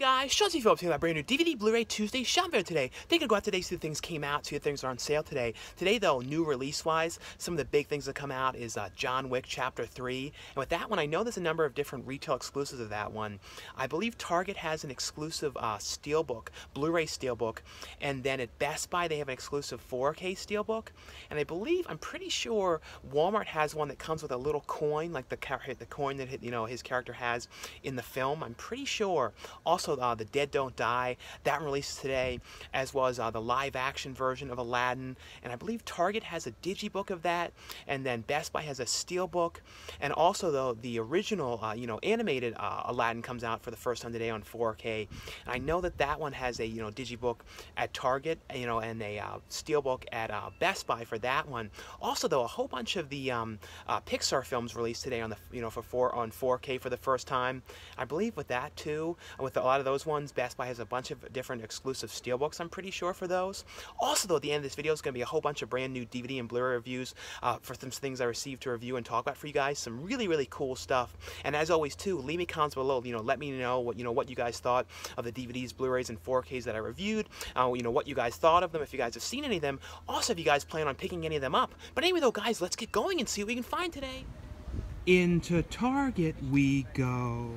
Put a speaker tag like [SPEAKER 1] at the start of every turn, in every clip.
[SPEAKER 1] guys, Shawn C. Phillips here with a brand new DVD Blu-ray Tuesday shop video today. Taking a go out today, see the things came out, see the things are on sale today. Today though, new release-wise, some of the big things that come out is uh, John Wick Chapter 3. And with that one, I know there's a number of different retail exclusives of that one. I believe Target has an exclusive uh, Steelbook, Blu-ray Steelbook, and then at Best Buy they have an exclusive 4K Steelbook. And I believe, I'm pretty sure Walmart has one that comes with a little coin, like the, the coin that you know his character has in the film. I'm pretty sure. Also, uh, The Dead Don't Die, that releases today, as well as uh, the live action version of Aladdin. And I believe Target has a digibook of that, and then Best Buy has a steelbook. And also, though, the original, uh, you know, animated uh, Aladdin comes out for the first time today on 4K. And I know that that one has a, you know, digibook at Target, you know, and a uh, steelbook at uh, Best Buy for that one. Also, though, a whole bunch of the um, Pixar films released today on the, you know, for four on 4K for the first time. I believe with that too, with a lot of those ones, Best Buy has a bunch of different exclusive steelbooks, I'm pretty sure, for those. Also, though, at the end of this video is going to be a whole bunch of brand new DVD and Blu-ray reviews uh, for some things I received to review and talk about for you guys. Some really, really cool stuff. And as always, too, leave me comments below. You know, let me know what you know what you guys thought of the DVDs, Blu-rays, and 4Ks that I reviewed. Uh, you know what you guys thought of them. If you guys have seen any of them. Also, if you guys plan on picking any of them up. But anyway, though, guys, let's get going and see what we can find today. Into Target we go.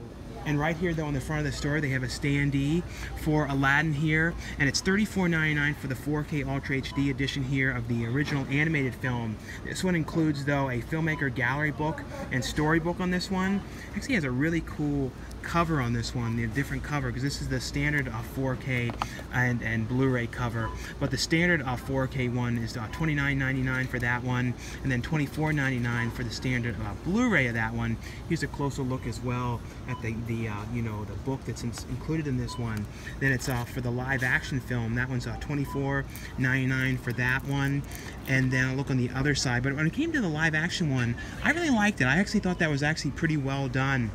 [SPEAKER 1] And right here, though, on the front of the store, they have a standee for Aladdin here, and it's $34.99 for the 4K Ultra HD edition here of the original animated film. This one includes, though, a filmmaker gallery book and storybook on this one. Actually has a really cool cover on this one, the different cover, because this is the standard uh, 4K and, and Blu-ray cover. But the standard uh, 4K one is uh, $29.99 for that one, and then $24.99 for the standard uh, Blu-ray of that one. Here's a closer look as well at the, the uh, you know the book that's in, included in this one. Then it's uh, for the live action film. That one's uh, $24.99 for that one. And then I'll look on the other side. But when it came to the live action one, I really liked it. I actually thought that was actually pretty well done.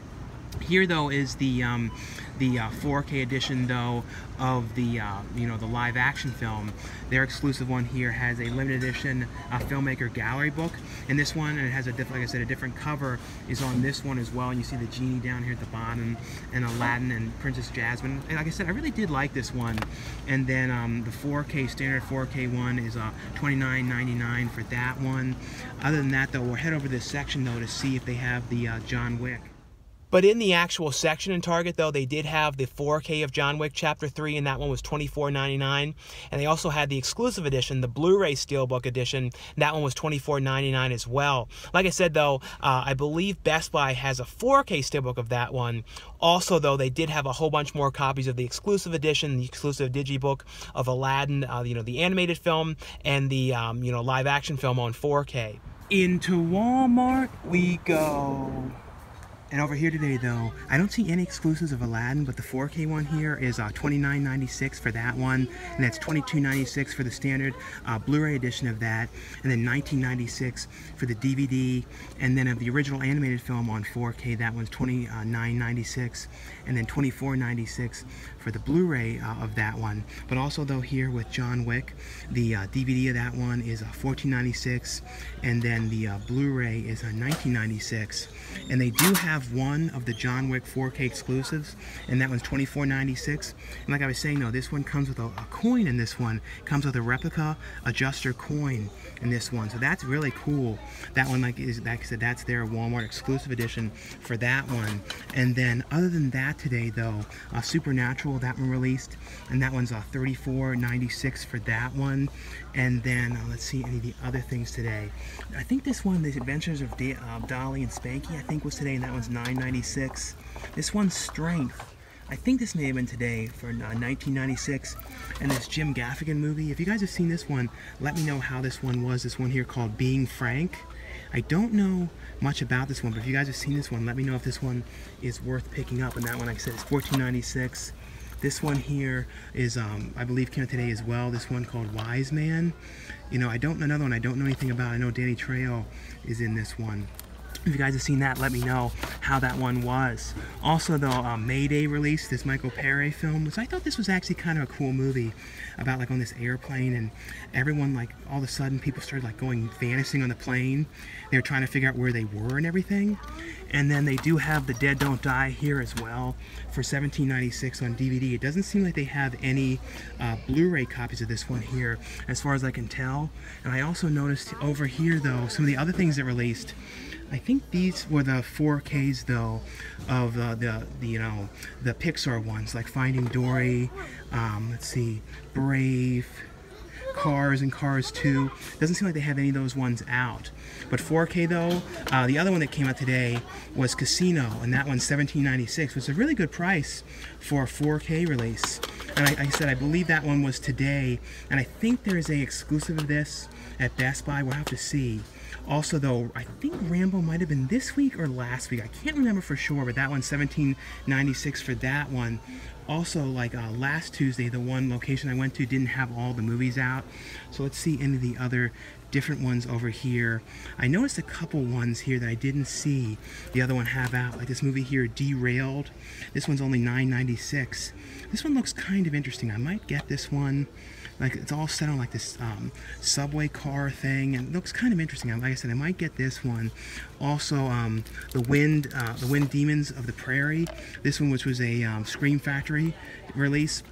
[SPEAKER 1] Here though is the um, the uh, 4K edition though of the uh, you know the live action film. Their exclusive one here has a limited edition uh, filmmaker gallery book, and this one and it has a like I said a different cover is on this one as well. And you see the genie down here at the bottom, and Aladdin and Princess Jasmine. And like I said, I really did like this one. And then um, the 4K standard 4K one is uh, $29.99 for that one. Other than that though, we'll head over this section though to see if they have the uh, John Wick. But in the actual section in Target, though, they did have the 4K of John Wick Chapter 3, and that one was $24.99. And they also had the exclusive edition, the Blu-ray Steelbook edition, that one was $24.99 as well. Like I said, though, uh, I believe Best Buy has a 4K Steelbook of that one. Also, though, they did have a whole bunch more copies of the exclusive edition, the exclusive digibook of Aladdin, uh, you know, the animated film, and the, um, you know, live-action film on 4K. Into Walmart we go. And over here today though, I don't see any exclusives of Aladdin, but the 4K one here is uh, $29.96 for that one, and that's $22.96 for the standard uh, Blu-ray edition of that, and then $19.96 for the DVD, and then of the original animated film on 4K, that one's $29.96, and then $24.96 for the Blu-ray uh, of that one. But also though here with John Wick, the DVD uh, of that one is $14.96, and then the uh, Blu-ray is $19.96, and they do have one of the John Wick 4K exclusives, and that one's $24.96. And like I was saying, though, this one comes with a, a coin in this one. It comes with a replica adjuster coin in this one. So that's really cool. That one, like, is like I said, that's their Walmart exclusive edition for that one. And then other than that today, though, uh, Supernatural, that one released, and that one's uh, $34.96 for that one. And then uh, let's see any of the other things today. I think this one, The Adventures of da uh, Dally and Spanky, I think was today, and that one's 9.96. This one's Strength. I think this may have been today for uh, 1996 and this Jim Gaffigan movie. If you guys have seen this one, let me know how this one was. This one here called Being Frank. I don't know much about this one, but if you guys have seen this one, let me know if this one is worth picking up. And that one, like I said, is 14.96. This one here is, um, I believe, came today as well. This one called Wise Man. You know, I don't know another one I don't know anything about. I know Danny Trejo is in this one. If you guys have seen that, let me know how that one was. Also, the uh, Mayday release, this Michael Paré film, which I thought this was actually kind of a cool movie about like on this airplane and everyone like all of a sudden people started like going vanishing on the plane. They were trying to figure out where they were and everything. And then they do have The Dead Don't Die here as well for 17.96 on DVD. It doesn't seem like they have any uh, Blu-ray copies of this one here as far as I can tell. And I also noticed over here though, some of the other things that released I think these were the 4Ks though of uh, the, the you know the Pixar ones like Finding Dory. Um, let's see, Brave, Cars and Cars 2. Doesn't seem like they have any of those ones out. But 4K though, uh, the other one that came out today was Casino, and that one's 17.96, which is a really good price for a 4K release. And I, I said I believe that one was today, and I think there is a exclusive of this at Best Buy. We'll have to see. Also, though, I think Rambo might have been this week or last week. I can't remember for sure, but that one, 1796 for that one. Also, like uh, last Tuesday, the one location I went to didn't have all the movies out. So let's see any of the other different ones over here. I noticed a couple ones here that I didn't see the other one have out. Like this movie here, Derailed. This one's only 9.96. This one looks kind of interesting. I might get this one like it's all set on like this um, subway car thing and it looks kind of interesting. Like I said I might get this one. Also um, the wind uh, the wind demons of the prairie. This one which was a um, Scream Factory release.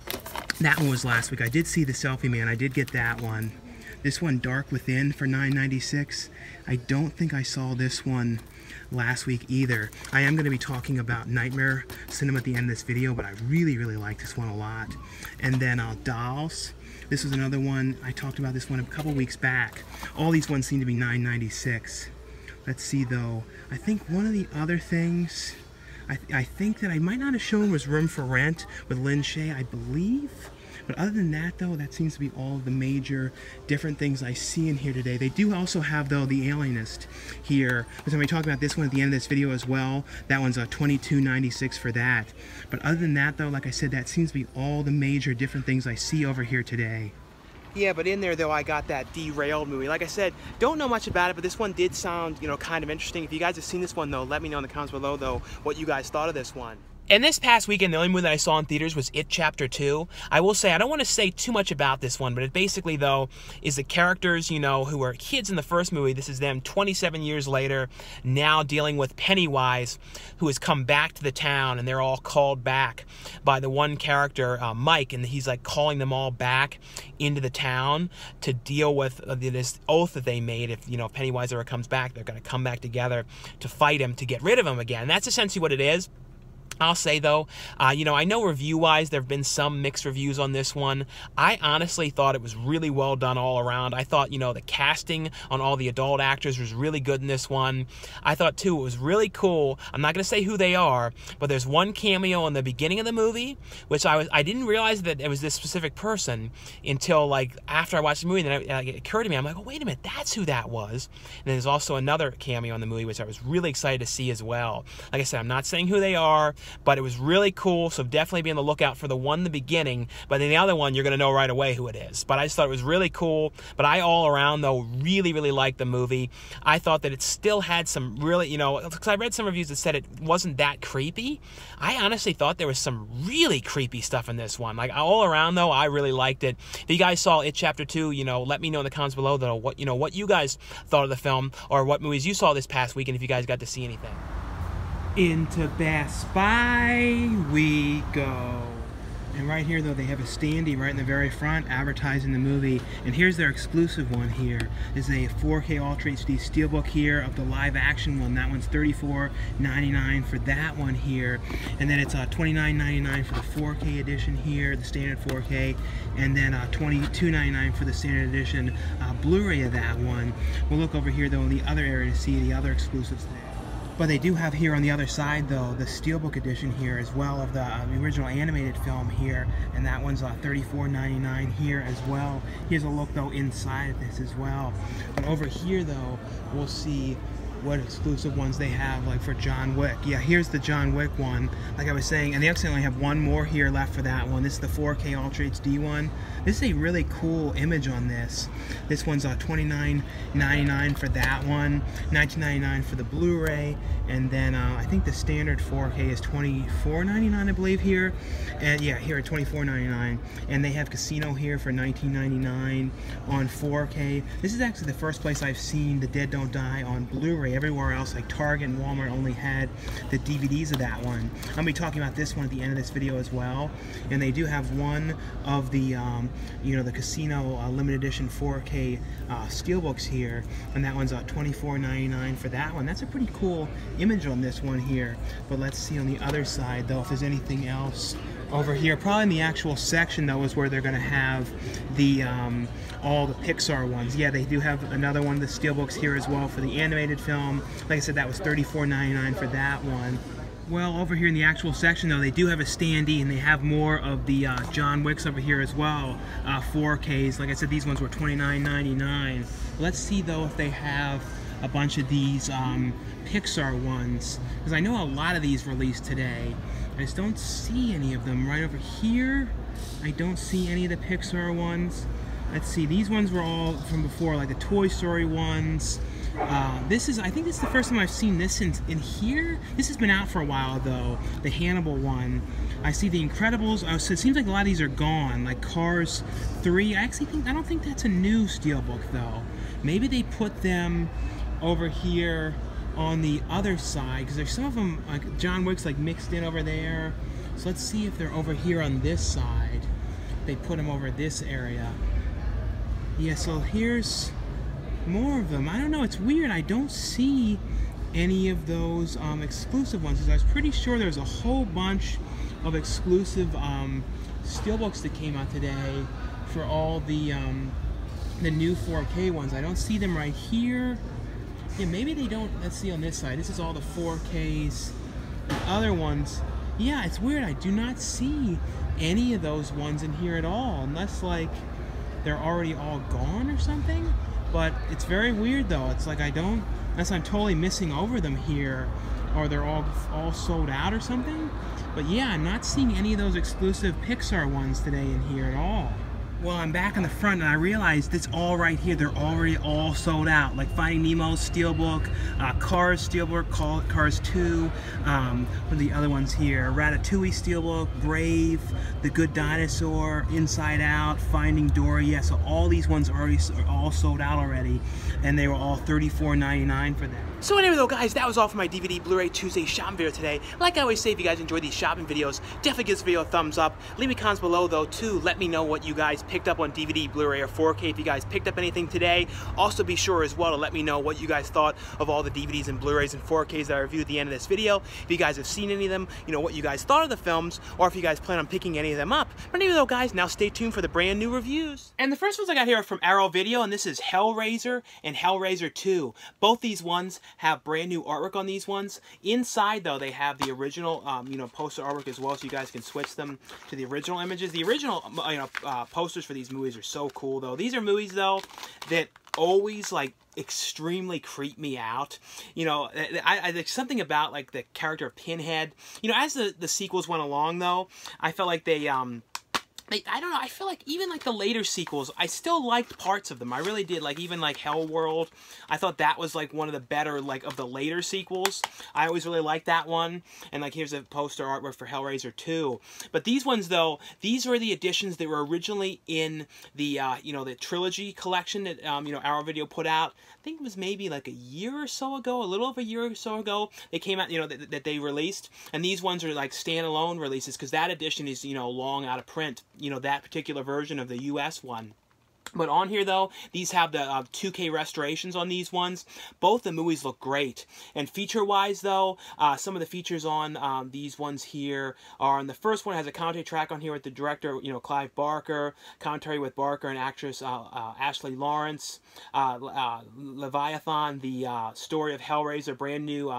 [SPEAKER 1] That one was last week. I did see the selfie man. I did get that one. This one Dark Within for 9.96 I don't think I saw this one last week either. I am going to be talking about Nightmare Cinema at the end of this video, but I really, really like this one a lot. And then uh, Dolls. This was another one. I talked about this one a couple weeks back. All these ones seem to be 9.96. Let's see though. I think one of the other things I, th I think that I might not have shown was Room for Rent with Lin Shaye, I believe. But other than that, though, that seems to be all the major different things I see in here today. They do also have, though, The Alienist here. Because I'm going to talk about this one at the end of this video as well. That one's uh, a 22.96 for that. But other than that, though, like I said, that seems to be all the major different things I see over here today. Yeah, but in there though, I got that derailed movie. Like I said, don't know much about it, but this one did sound, you know, kind of interesting. If you guys have seen this one though, let me know in the comments below though what you guys thought of this one. And this past weekend, the only movie that I saw in theaters was It Chapter 2. I will say, I don't want to say too much about this one, but it basically, though, is the characters, you know, who were kids in the first movie. This is them 27 years later, now dealing with Pennywise, who has come back to the town, and they're all called back by the one character, uh, Mike, and he's like calling them all back into the town to deal with uh, this oath that they made. If, you know, if Pennywise ever comes back, they're going to come back together to fight him to get rid of him again. And that's essentially what it is. I'll say though, uh, you know, I know review wise there have been some mixed reviews on this one. I honestly thought it was really well done all around. I thought, you know, the casting on all the adult actors was really good in this one. I thought too it was really cool. I'm not going to say who they are, but there's one cameo in the beginning of the movie, which I was I didn't realize that it was this specific person until like after I watched the movie. And then it, occurred to me, I'm like, oh wait a minute, that's who that was. And there's also another cameo in the movie which I was really excited to see as well. Like I said, I'm not saying who they are but it was really cool. So definitely be on the lookout for the one in the beginning. But then the other one, you're going to know right away who it is. But I just thought it was really cool. But I all around, though, really, really liked the movie. I thought that it still had some really, you know, because I read some reviews that said it wasn't that creepy. I honestly thought there was some really creepy stuff in this one. Like all around, though, I really liked it. If you guys saw it, Chapter 2, you know, let me know in the comments below, though, what, you know, what you guys thought of the film or what movies you saw this past weekend if you guys got to see anything. Into Best Buy we go. And right here, though, they have a standee right in the very front advertising the movie. And here's their exclusive one here. This is a 4K Ultra HD Steelbook here of the live action one. That one's $34.99 for that one here. And then it's uh, $29.99 for the 4K edition here, the standard 4K. And then uh, $22.99 for the standard edition uh, Blu-ray of that one. We'll look over here, though, in the other area to see the other exclusives there. But they do have here on the other side, though, the Steelbook edition here as well of the, uh, original animated film here, and that one's uh, $34.99 here as well. Here's a look, though, inside of this as well. But over here, though, we'll see what exclusive ones they have, like for John Wick. Yeah, here's the John Wick one, like I was saying, and they actually only have one more here left for that one. This is the 4K Ultra HD one. This is a really cool image on this. This one's uh, $29.99 for that one, $19.99 for the Blu-ray, and then uh, I think the standard 4K is $24.99, I believe here. And yeah, here at $24.99, and they have Casino here for $19.99 on 4K. This is actually the first place I've seen The Dead Don't Die on Blu-ray. Everywhere else, like Target and Walmart, only had the DVDs of that one. I'm gonna be talking about this one at the end of this video as well. And they do have one of the, um, you know, the Casino uh, limited edition 4K uh, steelbooks here, and that one's uh, $24.99 for that one. That's a pretty cool image on this one here. But let's see on the other side though if there's anything else over here. Probably in the actual section though is where they're going to have the um, all the Pixar ones. Yeah, they do have another one of the steelbooks here as well for the animated film. Like I said, that was $34.99 for that one. Well, over here in the actual section, though, they do have a standee, and they have more of the uh, John Wicks over here as well, uh, 4Ks. Like I said, these ones were $29.99. Let's see, though, if they have a bunch of these um, Pixar ones, because I know a lot of these released today. I just don't see any of them. Right over here, I don't see any of the Pixar ones. Let's see, these ones were all from before, like the Toy Story ones. Uh, this is, I think this is the first time I've seen this in, in here. This has been out for a while though, the Hannibal one. I see the Incredibles, oh, so it seems like a lot of these are gone, like Cars 3. I actually think, I don't think that's a new Steelbook though. Maybe they put them over here on the other side, because there's some of them, like John Wick's like mixed in over there. So let's see if they're over here on this side. They put them over this area. Yeah, so here's more of them. I don't know, it's weird. I don't see any of those um, exclusive ones. because I was pretty sure there's a whole bunch of exclusive um, steelbooks that came out today for all the um, the new 4K ones. I don't see them right here. Yeah, maybe they don't. Let's see on this side. This is all the 4Ks. The other ones, yeah, it's weird. I do not see any of those ones in here at all, unless like they're already all gone or something. But it's very weird though. It's like I don't, unless I'm totally missing over them here, or they're all all sold out or something. But yeah, I'm not seeing any of those exclusive Pixar ones today in here at all. Well, I'm back in the front and I realized it's all right here. They're already all sold out. Like Finding Nemo, Steelbook, uh, Cars Steelbook, Cars 2, um, what the other ones here? Ratatouille Steelbook, Brave, The Good Dinosaur, Inside Out, Finding Dory. Yeah, so all these ones are already are all sold out already. And they were all $34.99 for them. So anyway though guys, that was all for my DVD Blu-ray Tuesday shopping video today. Like I always say, if you guys enjoy these shopping videos, definitely give this video a thumbs up. Leave me comments below though too. Let me know what you guys picked up on DVD, Blu-ray, or 4K. If you guys picked up anything today, also be sure as well to let me know what you guys thought of all the DVDs and Blu-rays and 4Ks that I reviewed at the end of this video. If you guys have seen any of them, you know, what you guys thought of the films, or if you guys plan on picking any of them up. But anyway though guys, now stay tuned for the brand new reviews. And the first ones I got here are from Arrow Video, and this is Hellraiser and Hellraiser 2. Both these ones have brand new artwork on these ones. Inside, though, they have the original, um, you know, poster artwork as well, so you guys can switch them to the original images. The original, uh, you know, uh, posters for these movies are so cool, though. These are movies, though, that always, like, extremely creep me out. You know, I, I, there's something about, like, the character of Pinhead. You know, as the, the sequels went along, though, I felt like they, um, I don't know, I feel like even like the later sequels, I still liked parts of them. I really did. Like even like Hellworld, I thought that was like one of the better like of the later sequels. I always really liked that one. And like here's a poster artwork for Hellraiser 2. But these ones though, these were the editions that were originally in the uh, you know the trilogy collection that um, you know Arrow Video put out. I think it was maybe like a year or so ago, a little over a year or so ago. They came out, you know, that, that they released. And these ones are like standalone releases because that edition is you know long out of print you know, that particular version of the US one. But on here, though, these have the uh, 2K restorations on these ones. Both the movies look great. And feature-wise, though, uh, some of the features on um, these ones here are, and the first one has a commentary track on here with the director, you know, Clive Barker, commentary with Barker and actress uh, uh Ashley Lawrence, uh, uh, Leviathan, the story of Hellraiser, brand new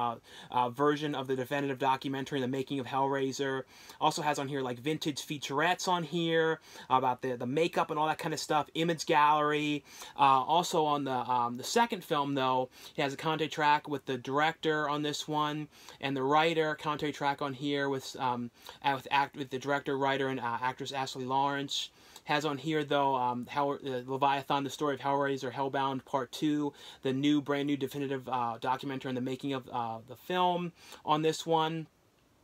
[SPEAKER 1] version of the definitive documentary, The Making of Hellraiser. Also has on here, like, vintage featurettes on here about the, the makeup and all that kind of stuff, images Gallery. Uh, also on the um, the second film, though, he has a commentary track with the director on this one and the writer. Commentary track on here with um, with act with the director, writer, and uh, actress Ashley Lawrence. Has on here though um, Hell, uh, Leviathan, the story of Hellraiser, Hellbound Part Two, the new, brand new, definitive uh, documentary on the making of uh, the film. On this one,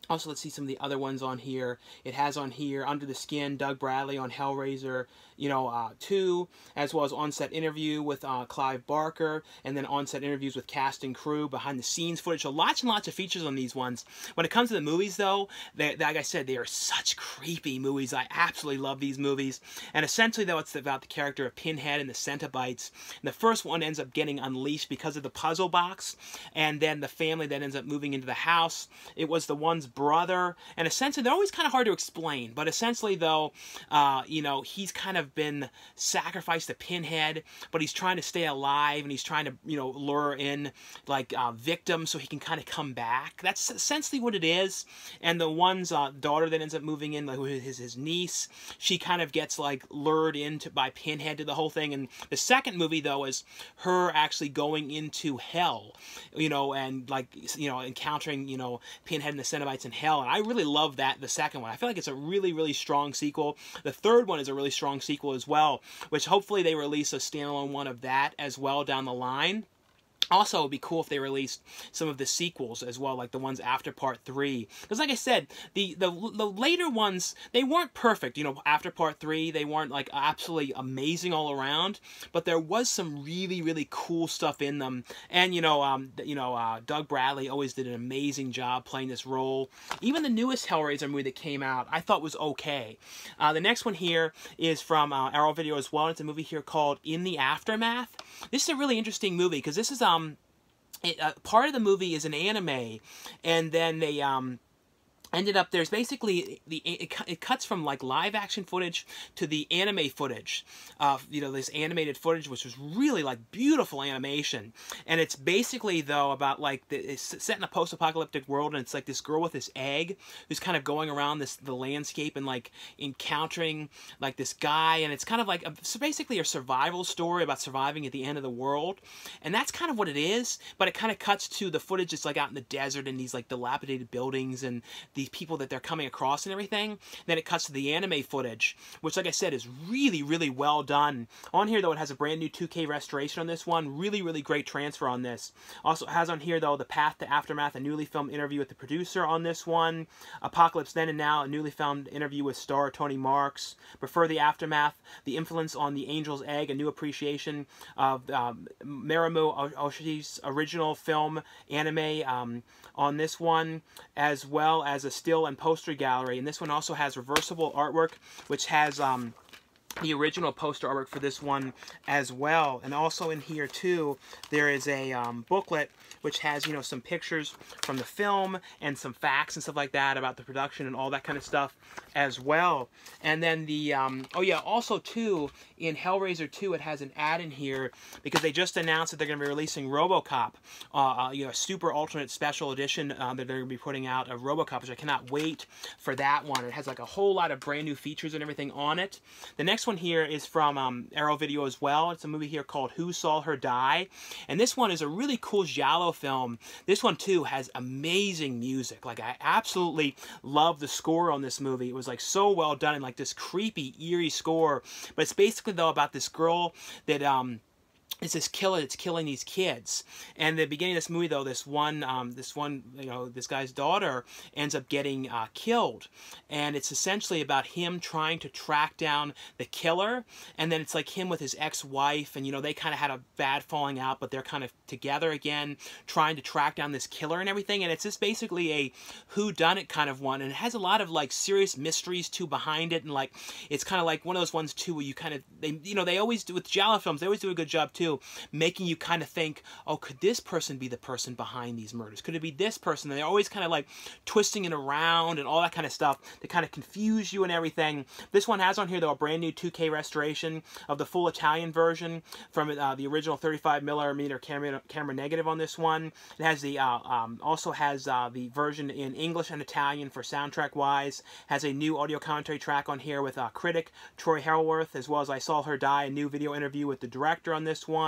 [SPEAKER 1] also, let's see some of the other ones on here. It has on here Under the Skin, Doug Bradley on Hellraiser, you know, uh, 2, as well as on-set interview with uh, Clive Barker, and then on-set interviews with cast and crew, behind-the-scenes footage. So lots and lots of features on these ones. When it comes to the movies, though, they, like I said, they are such creepy movies. I absolutely love these movies. And essentially, though, it's about the character of Pinhead and the Cenobites. And the first one ends up getting unleashed because of the puzzle box, and then the family that ends up moving into the house. It was the one's brother, and essentially, they're always kind of hard to explain, but essentially, though, uh, you know, he's kind of been sacrificed to Pinhead, but he's trying to stay alive and he's trying to, you know, lure in like uh, victims so he can kind of come back. That's essentially what it is. And the one's uh, daughter that ends up moving in, like his his niece, she kind of gets like lured into by Pinhead to the whole thing. And the second movie though is her actually going into hell, you know, and like you know encountering you know Pinhead and the Cenobites in hell. And I really love that the second one. I feel like it's a really really strong sequel. The third one is a really strong sequel sequel as well, which hopefully they release a standalone one of that as well down the line. Also, it would be cool if they released some of the sequels as well, like the ones after Part 3. Because like I said, the, the, the later ones, they weren't perfect. You know, after Part 3, they weren't like absolutely amazing all around. But there was some really, really cool stuff in them. And, you know, um, you know, uh, Doug Bradley always did an amazing job playing this role. Even the newest Hellraiser movie that came out, I thought was okay. Uh, the next one here is from uh, Arrow Video as well. It's a movie here called In the Aftermath. This is a really interesting movie because this is... um it, uh, part of the movie is an anime, and then they um ended up there's basically the it, it, cuts from like live action footage to the anime footage uh, you know this animated footage which was really like beautiful animation. And it's basically though about like the, it's set in a post-apocalyptic world and it's like this girl with this egg who's kind of going around this the landscape and like encountering like this guy. And it's kind of like a, so basically a survival story about surviving at the end of the world. And that's kind of what it is but it kind of cuts to the footage it's like out in the desert and these like dilapidated buildings and the these people that they're coming across and everything. Then it cuts to the anime footage, which, like I said, is really, really well done. On here, though, it has a brand new 2K restoration on this one. Really, really great transfer on this. Also has on here, though, the Path to Aftermath, a newly filmed interview with the producer on this one. Apocalypse Then and Now, a newly filmed interview with star Tony Markes. Prefer the Aftermath, the influence on the Angel's Egg, a new appreciation of um, Oshii's original film anime um, on this one, as well as a still and poster gallery. And this one also has reversible artwork, which has um, the original poster artwork for this one as well. And also in here too, there is a um, booklet which has, you know, some pictures from the film and some facts and stuff like that about the production and all that kind of stuff as well. And then the, um, oh yeah, also too, in Hellraiser 2, it has an ad in here because they just announced that they're going to be releasing RoboCop, uh, uh, you know, a super alternate special edition uh, that they're going to be putting out of RoboCop, which I cannot wait for that one. It has like a whole lot of brand new features and everything on it. The next one here is from um, Arrow Video as well. It's a movie here called Who Saw Her Die, and this one is a really cool giallo film. This one too has amazing music. Like I absolutely love the score on this movie. It was like so well done and like this creepy, eerie score. But it's basically though about this girl that um it's this killer that's killing these kids. And the beginning of this movie, though, this one, um, this one, you know, this guy's daughter ends up getting uh, killed, and it's essentially about him trying to track down the killer. And then it's like him with his ex-wife, and you know, they kind of had a bad falling out, but they're kind of together again, trying to track down this killer and everything. And it's just basically a who done it kind of one, and it has a lot of like serious mysteries too behind it, and like it's kind of like one of those ones too where you kind of they, you know, they always do with giallo films, they always do a good job too making you kind of think, oh, could this person be the person behind these murders? Could it be this person? And they're always kind of like twisting it around and all that kind of stuff to kind of confuse you and everything. This one has on here, though, a brand new 2K restoration of the full Italian version from uh, the original 35 millimeter camera, camera negative on this one. It has the uh, um, also has uh, the version in English and Italian for soundtrack wise. Has a new audio commentary track on here with uh, critic Troy Howarth, as well as I Saw Her Die, a new video interview with the director on this one,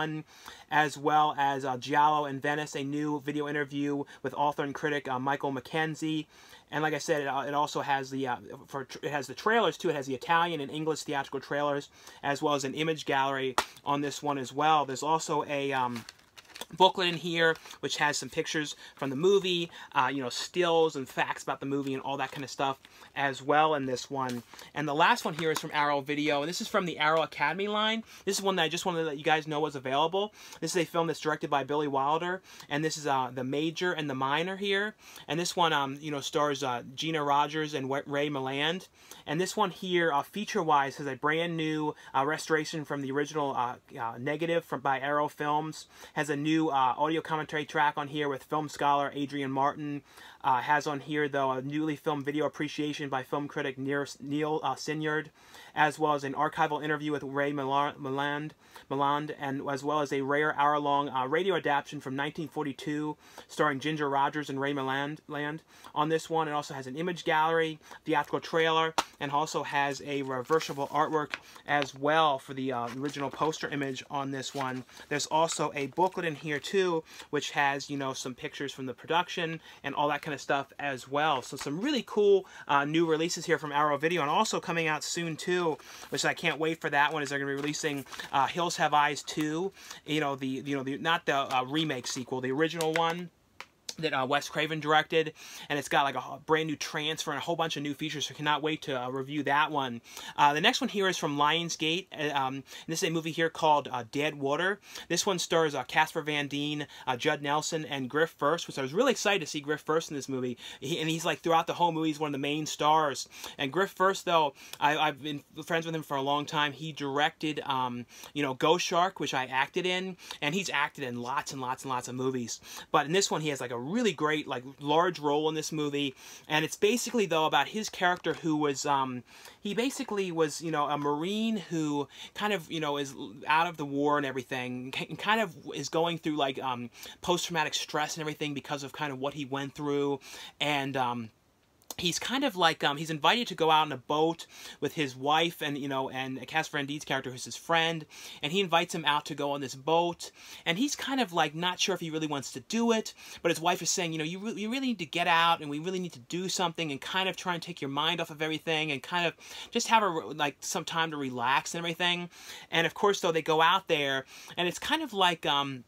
[SPEAKER 1] as well as uh, Giallo and Venice, a new video interview with author and critic uh, Michael Mackenzie. And like I said, it, uh, it also has the uh, for it has the trailers too. It has the Italian and English theatrical trailers, as well as an image gallery on this one as well. There's also a um, booklet in here, which has some pictures from the movie, uh, you know, stills and facts about the movie and all that kind of stuff as well in this one. And the last one here is from Arrow Video, and this is from the Arrow Academy line. This is one that I just wanted to let you guys know was available. This is a film that's directed by Billy Wilder, and this is uh, the major and the minor here. And this one, um, you know, stars uh, Ginger Rogers and Ray Milland. And this one here, uh, feature-wise, has a brand new uh, restoration from the original uh, negative from by Arrow Films. Has a new uh, audio commentary track on here with film scholar Adrian Martin. Uh, has on here, though, a newly filmed video appreciation by film critic Neil, Neil uh, Sinyard, as well as an archival interview with Ray Milland, Milland and as well as a rare hour-long uh, radio adaptation from 1942 starring Ginger Rogers and Ray Milland. Land. On this one, it also has an image gallery, theatrical trailer, and also has a reversible artwork as well for the uh, original poster image on this one. There's also a booklet in here, too, which has, you know, some pictures from the production and all that kind of of stuff as well. So some really cool uh, new releases here from Arrow Video, and also coming out soon too, which I can't wait for that one. Is they're going to be releasing uh, Hills Have Eyes 2. You know the you know the not the uh, remake sequel, the original one that uh, Wes Craven directed, and it's got like a brand new transfer and a whole bunch of new features, so I cannot wait to uh, review that one. Uh, the next one here is from Lionsgate. Uh, um, this is a movie here called uh, Dead Water. This one stars uh, Casper Van Dien, Judd Nelson, and Griff Furst, which I was really excited to see Griff Furst in this movie. He, and he's like throughout the whole movie, he's one of the main stars. And Griff Furst, though, I, have been friends with him for a long time. He directed, um, you know, Ghost Shark, which I acted in, and he's acted in lots and lots and lots of movies. But in this one, he has like a really great, like, large role in this movie. And it's basically, though, about his character who was, um, he basically was, you know, a Marine who kind of, you know, is out of the war and everything, and kind of is going through, like, um, post-traumatic stress and everything because of kind of what he went through. And, um, he's kind of like um, he's invited to go out on a boat with his wife and you know and Cass Van Dien's character who's his friend and he invites him out to go on this boat and he's kind of like not sure if he really wants to do it but his wife is saying you know you, re you really need to get out and we really need to do something and kind of try and take your mind off of everything and kind of just have a like some time to relax and everything. And of course though they go out there and it's kind of like um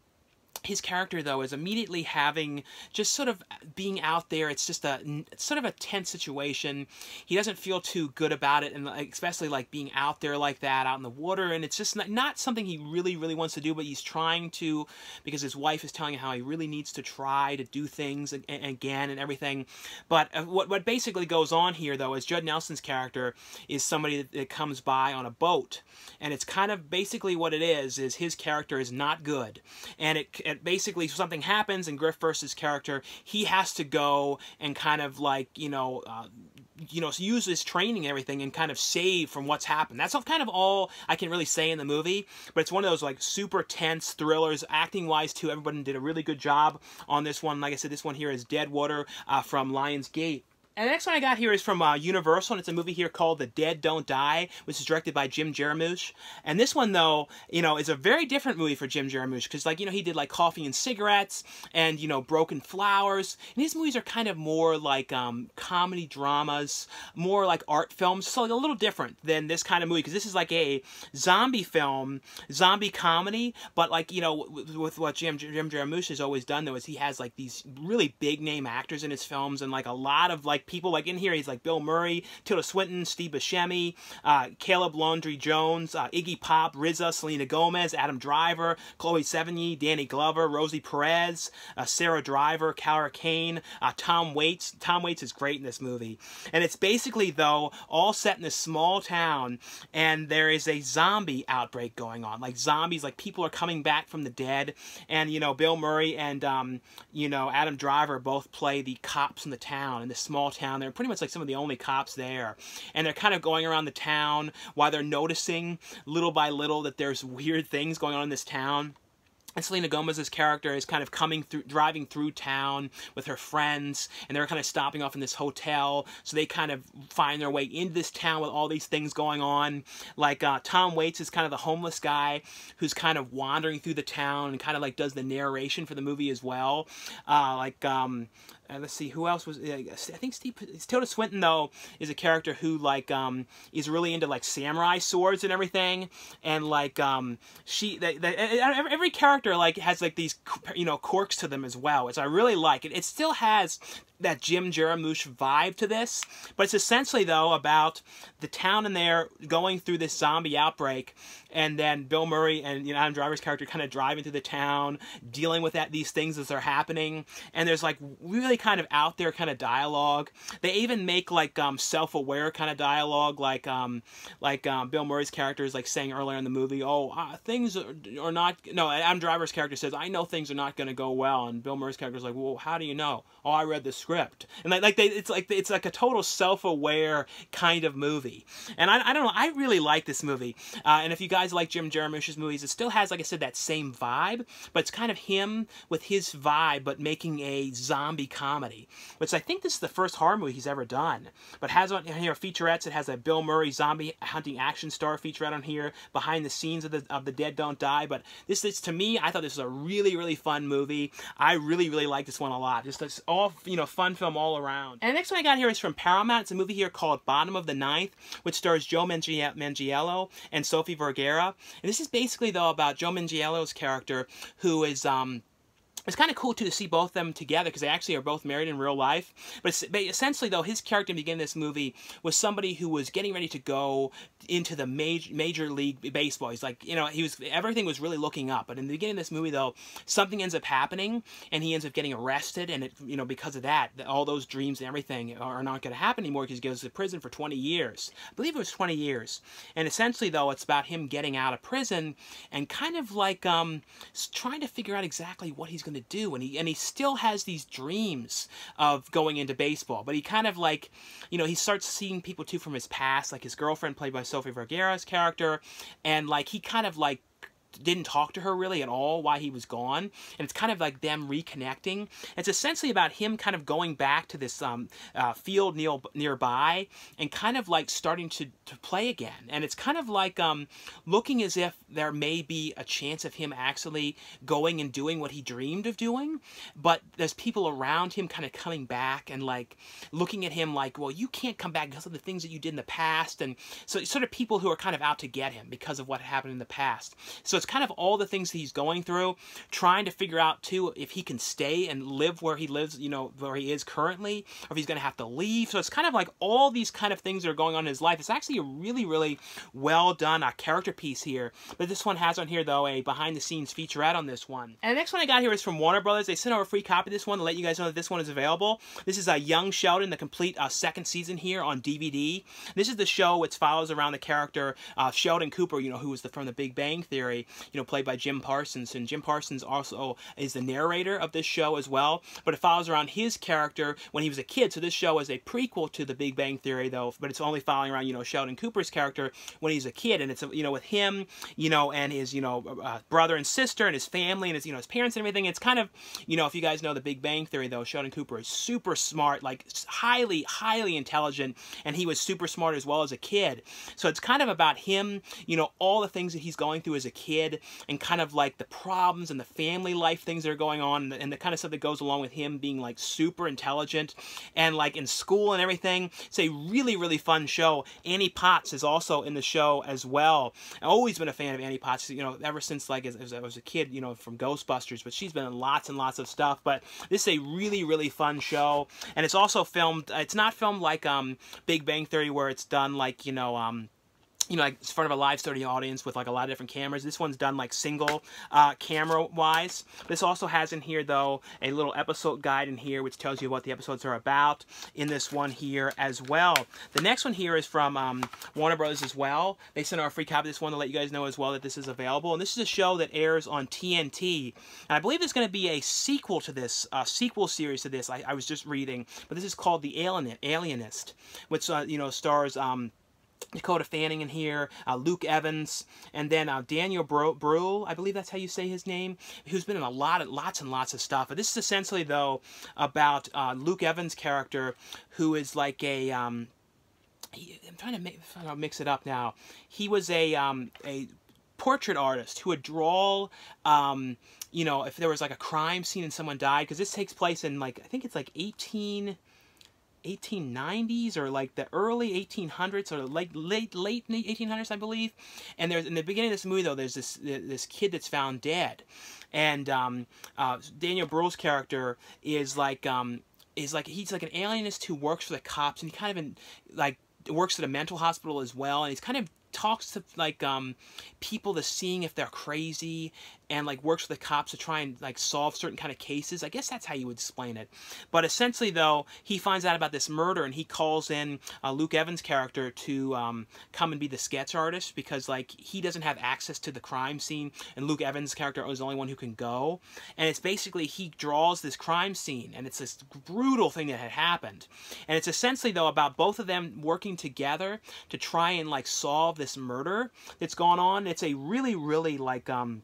[SPEAKER 1] his character though is immediately having just sort of being out there. It's just a it's sort of a tense situation. He doesn't feel too good about it and especially like being out there like that out in the water and it's just not, not something he really really wants to do but he's trying to because his wife is telling him how he really needs to try to do things again and everything. But uh, what, what basically goes on here though is judd nelson's character is somebody that comes by on a boat and it's kind of basically what it is is his character is not good and it it basically something happens and Griff Furst's character, he has to go and kind of like, you know, uh, you know, use his training and everything and kind of save from what's happened. That's kind of all I can really say in the movie, but it's one of those like super tense thrillers. Acting wise, too, everybody did a really good job on this one. Like I said, this one here is Dead Water uh, from Lionsgate. And the next one I got here is from uh, Universal, and it's a movie here called The Dead Don't Die, which is directed by Jim Jarmusch. And this one, though, you know, is a very different movie for Jim Jarmusch, because, like, you know, he did, like, Coffee and Cigarettes, and, you know, Broken Flowers. And his movies are kind of more like um, comedy dramas, more like art films, so like, a little different than this kind of movie, because this is like a zombie film, zombie comedy, but, like, you know, with, with what Jim, Jim Jarmusch has always done, though, is he has, like, these really big-name actors in his films, and, like, a lot of, like, people like in here. He's like Bill Murray, Tilda Swinton, Steve Buscemi, uh, Caleb Landry Jones, uh, Iggy Pop, RZA, Selena Gomez, Adam Driver, Chloe Sevigny, Danny Glover, Rosie Perez, uh, Sara Driver, Carol Kane, uh, Tom Waits. Tom Waits is great in this movie, and it's basically though all set in this small town, and there is a zombie outbreak going on. Like zombies, like people are coming back from the dead, and you know Bill Murray and um, you know Adam Driver both play the cops in the town in this small town. They're pretty much like some of the only cops there, and they're kind of going around the town while they're noticing little by little that there's weird things going on in this town and Selena Gomez's character is kind of coming through, driving through town with her friends, and they're kind of stopping off in this hotel. So they kind of find their way into this town with all these things going on. Like uh, Tom Waits is kind of the homeless guy who's kind of wandering through the town and kind of like does the narration for the movie as well. Uh, like um, uh, let's see who else was uh, I think Steve Tilda Swinton though is a character who like um is really into like samurai swords and everything. And like um she they, they, every character like has like these you know quirks to them as well which I really like. It it still has that Jim Jarmusch vibe to this, but it's essentially though about the town in there going through this zombie outbreak, and then Bill Murray and you know Adam Driver's character kind of driving through the town, dealing with that these things as they're happening, and there's like really kind of out there kind of dialogue. They even make like um, self-aware kind of dialogue, like um, like um, Bill Murray's character is like saying earlier in the movie, "Oh, uh, things are, are not." No, Adam Driver's character says, "I know things are not going to go well," and Bill Murray's character is like, "Well, how do you know?" "Oh, I read the script." And like, like they, it's like it's like a total self-aware kind of movie. And I, I don't know, I really like this movie. Uh, and if you guys like Jim Jarmusch's movies, it still has, like I said, that same vibe, but it's kind of him with his vibe, but making a zombie comedy, which I think this is the first horror movie he's ever done. But has on here featurettes. It has a Bill Murray zombie hunting action star featurette on here, behind the scenes of the of the Dead Don't Die. But this is to me, I thought this was a really really fun movie. I really really like this one a lot. Just all you know fun film all around. And the next one I got here is from Paramount. It's a movie here called Bottom of the Ninth, which stars Joe Manganiello and Sophie Vergara. And this is basically though about Joe Manganiello's character, who is um it's kind of cool too to see both of them together because they actually are both married in real life. But, but, essentially, though, his character in the beginning of this movie was somebody who was getting ready to go into the major major league baseball. He's like, you know, he was everything was really looking up. But in the beginning of this movie, though, something ends up happening, and he ends up getting arrested, and it, you know, because of that, all those dreams and everything are not going to happen anymore because he goes to prison for 20 years. I believe it was 20 years. And essentially, though, it's about him getting out of prison and kind of like um, trying to figure out exactly what he's going to to do and he and he still has these dreams of going into baseball but he kind of like you know he starts seeing people too from his past like his girlfriend played by Sophie Vergara's character and like he kind of like didn't talk to her really at all while he was gone. And it's kind of like them reconnecting. It's essentially about him kind of going back to this um, uh, field near, nearby and kind of like starting to, to play again. And it's kind of like um, looking as if there may be a chance of him actually going and doing what he dreamed of doing. But there's people around him kind of coming back and like looking at him like, well, you can't come back because of the things that you did in the past. And so sort of people who are kind of out to get him because of what happened in the past. So it's kind of all the things he's going through, trying to figure out too if he can stay and live where he lives, you know, where he is currently, or if he's going to have to leave. So it's kind of like all these kind of things that are going on in his life. It's actually a really, really well done uh, character piece here. But this one has on here though a behind the scenes featurette on this one. And the next one I got here is from Warner Brothers. They sent over a free copy of this one to let you guys know that this one is available. This is a uh, Young Sheldon, the complete uh, second season here on DVD. This is the show which follows around the character uh, Sheldon Cooper, you know, who was the, from the Big Bang Theory you know, played by Jim Parsons. And Jim Parsons also is the narrator of this show as well. But it follows around his character when he was a kid. So this show is a prequel to The Big Bang Theory, though, but it's only following around, you know, Sheldon Cooper's character when he's a kid. And it's, you know, with him, you know, and his, you know, uh, brother and sister and his family and his, you know, his parents and everything. It's kind of, you know, if you guys know The Big Bang Theory, though, Sheldon Cooper is super smart, like highly, highly intelligent. And he was super smart as well as a kid. So it's kind of about him, you know, all the things that he's going through as a kid kid and kind of like the problems and the family life things that are going on and the, and the kind of stuff that goes along with him being like super intelligent and like in school and everything. It's a really, really fun show. Annie Potts is also in the show as well. I've always been a fan of Annie Potts, you know, ever since like as, as I was a kid, you know, from Ghostbusters, but she's been in lots and lots of stuff. But this is a really, really fun show. And it's also filmed, it's not filmed like um, Big Bang Theory where it's done like, you know, um, you know, like in front of a live studio audience with like a lot of different cameras. This one's done like single uh, camera wise. This also has in here though a little episode guide in here which tells you what the episodes are about in this one here as well. The next one here is from um, Warner Bros. as well. They sent out a free copy of this one to let you guys know as well that this is available. And this is a show that airs on TNT. And I believe there's going to be a sequel to this, a sequel series to this. I, I, was just reading, but this is called The Alien Alienist, which uh, you know stars. Um, Dakota Fanning in here, uh, Luke Evans, and then uh, Daniel Bruhl, I believe that's how you say his name, who's been in a lot of lots and lots of stuff. But this is essentially though about uh, Luke Evans' character, who is like a um, he, I'm trying to make, trying to mix it up now. He was a um, a portrait artist who would draw um, you know if there was like a crime scene and someone died because this takes place in like I think it's like 18 1890s or like the early 1800s or like late late 1800s, I believe. And there's in the beginning of this movie though, there's this this kid that's found dead, and um, uh, Daniel Bruhl's character is like um, is like he's like an alienist who works for the cops, and he kind of in, like works at a mental hospital as well, and he's kind of talks to like um, people to seeing if they're crazy and like works with the cops to try and like solve certain kind of cases. I guess that's how you would explain it. But essentially, though, he finds out about this murder and he calls in uh, Luke Evans' character to um, come and be the sketch artist because like he doesn't have access to the crime scene and Luke Evans' character is the only one who can go. And it's basically he draws this crime scene and it's this brutal thing that had happened. And it's essentially though about both of them working together to try and like solve this murder that's gone on. It's a really really like um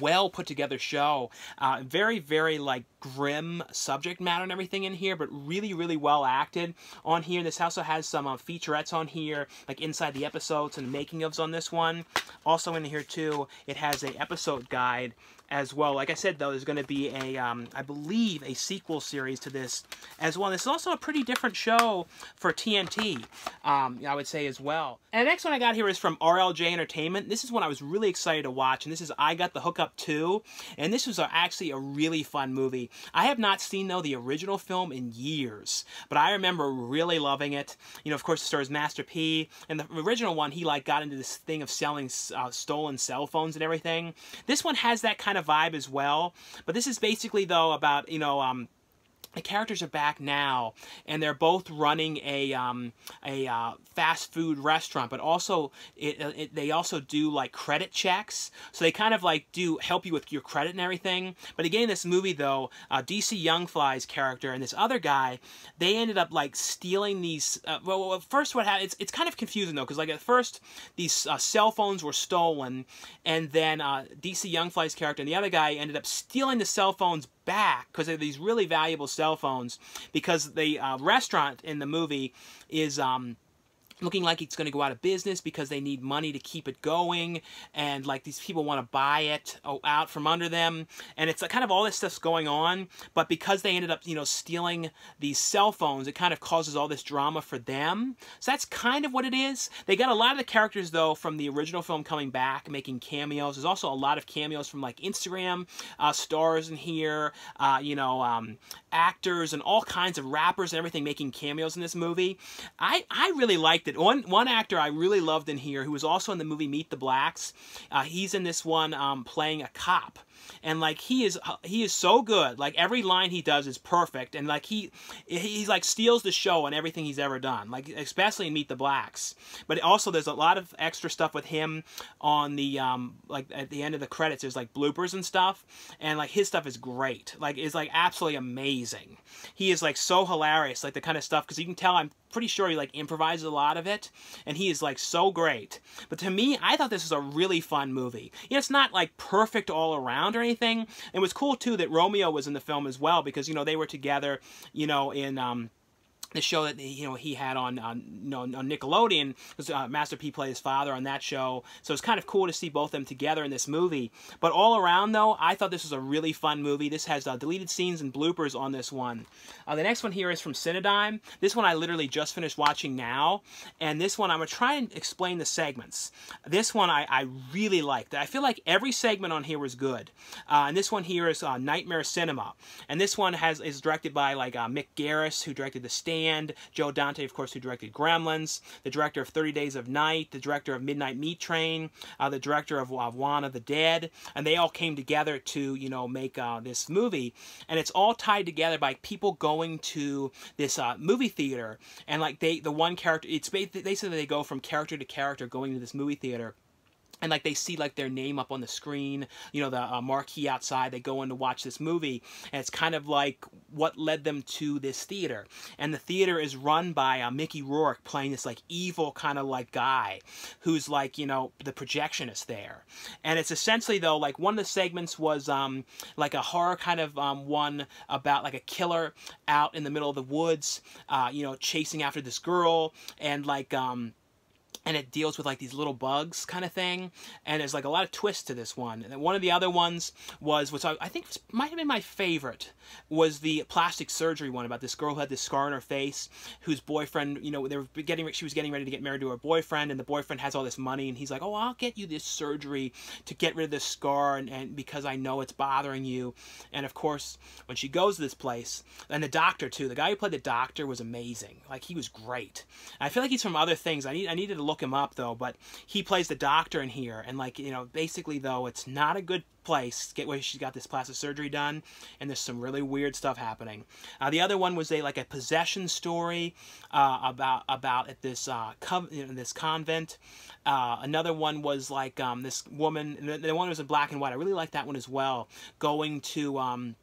[SPEAKER 1] well put together show. Uh, very, very like grim subject matter and everything in here, but really, really well acted on here. This also has some uh, featurettes on here, like inside the episodes and making ofs on this one. Also in here too, it has a episode guide as well. Like I said, though, there's going to be a, um, I believe, a sequel series to this as well. And this is also a pretty different show for TNT, um, I would say as well. And the next one I got here is from RLJ Entertainment. This is one I was really excited to watch, and this is I Got the Hookup 2. And this was actually a really fun movie. I have not seen, though, the original film in years, but I remember really loving it. You know, of course, it stars Master P, and the original one, he, like, got into this thing of selling uh, stolen cell phones and everything. This one has that kind of vibe as well, but this is basically, though, about, you know, um, the characters are back now, and they're both running a um, a uh, fast food restaurant, but also it, it, they also do like credit checks, so they kind of like do help you with your credit and everything. But again, in this movie though, uh, DC Young Fly's character and this other guy, they ended up like stealing these. Uh, well, first what happened? It's it's kind of confusing though, because like at first these uh, cell phones were stolen, and then uh, DC Young Fly's character and the other guy ended up stealing the cell phones back because they're these really valuable cell phones because the uh, restaurant in the movie is um, looking like it's going to go out of business because they need money to keep it going and like these people want to buy it oh, out from under them and it's kind of all this stuff's going on but because they ended up you know stealing these cell phones it kind of causes all this drama for them. So that's kind of what it is. They got a lot of the characters though from the original film coming back making cameos. There's also a lot of cameos from like Instagram uh, stars in here uh, you know um, actors and all kinds of rappers and everything making cameos in this movie I, I really liked it. One one actor I really loved in here, who was also in the movie Meet the Blacks. Uh, he's in this one um, playing a cop and like he is he is so good. Like every line he does is perfect. And like he he's like steals the show on everything he's ever done like especially in meet the blacks. But also there's a lot of extra stuff with him on the um like at the end of the credits. There's like bloopers and stuff. And like his stuff is great. Like is like absolutely amazing. He is like so hilarious like the kind of stuff because you can tell i'm pretty sure he like improvises a lot of it. And he is like so great. But to me i thought this was a really fun movie. You know, it's not like perfect all around or anything. It was cool too that Romeo was in the film as well because you know they were together, you know, in um, the show that you know he had on on, on Nickelodeon was uh, Master P played his father on that show, so it's kind of cool to see both of them together in this movie. But all around though, I thought this was a really fun movie. This has uh, deleted scenes and bloopers on this one. Uh, the next one here is from Cinedigm. This one I literally just finished watching now, and this one I'm gonna try and explain the segments. This one I, I really liked. I feel like every segment on here was good, uh, and this one here is uh, Nightmare Cinema, and this one has is directed by like uh, Mick Garris, who directed The Stand Stand, Joe Dante, of course, who directed Gremlins, the director of 30 Days of Night, the director of Midnight Meat Train, uh, the director of, of of the Dead, and they all came together to, you know, make uh, this movie. And it's all tied together by people going to this uh, movie theater, and like they, the one character, it's they basically they go from character to character going to this movie theater and like they see like their name up on the screen you know the uh, marquee outside they go in to watch this movie and it's kind of like what led them to this theater. And the theater is run by uh, mickey rourke playing this like evil kind of like guy who's like you know the projectionist there. And it's essentially though like one of the segments was um like a horror kind of um, one about like a killer out in the middle of the woods uh, you know chasing after this girl and like um and it deals with like these little bugs kind of thing and there's like a lot of twists to this one. And one of the other ones was which I, I think might have been my favorite was the plastic surgery one about this girl who had this scar on her face whose boyfriend you know they were getting she was getting ready to get married to her boyfriend and the boyfriend has all this money and he's like oh I'll get you this surgery to get rid of this scar and, and because I know it's bothering you. And of course when she goes to this place and the doctor too the guy who played the doctor was amazing. Like he was great. And I feel like he's from other things. I need I needed to look him up though, but he plays the doctor in here, and like you know, basically though, it's not a good place get where she's got this plastic surgery done and there's some really weird stuff happening. Uh, the other one was a like a possession story uh, about about at this uh, know, this convent. Uh, another one was like um, this woman the, the one was in black and white. I really like that one as well. Going to um,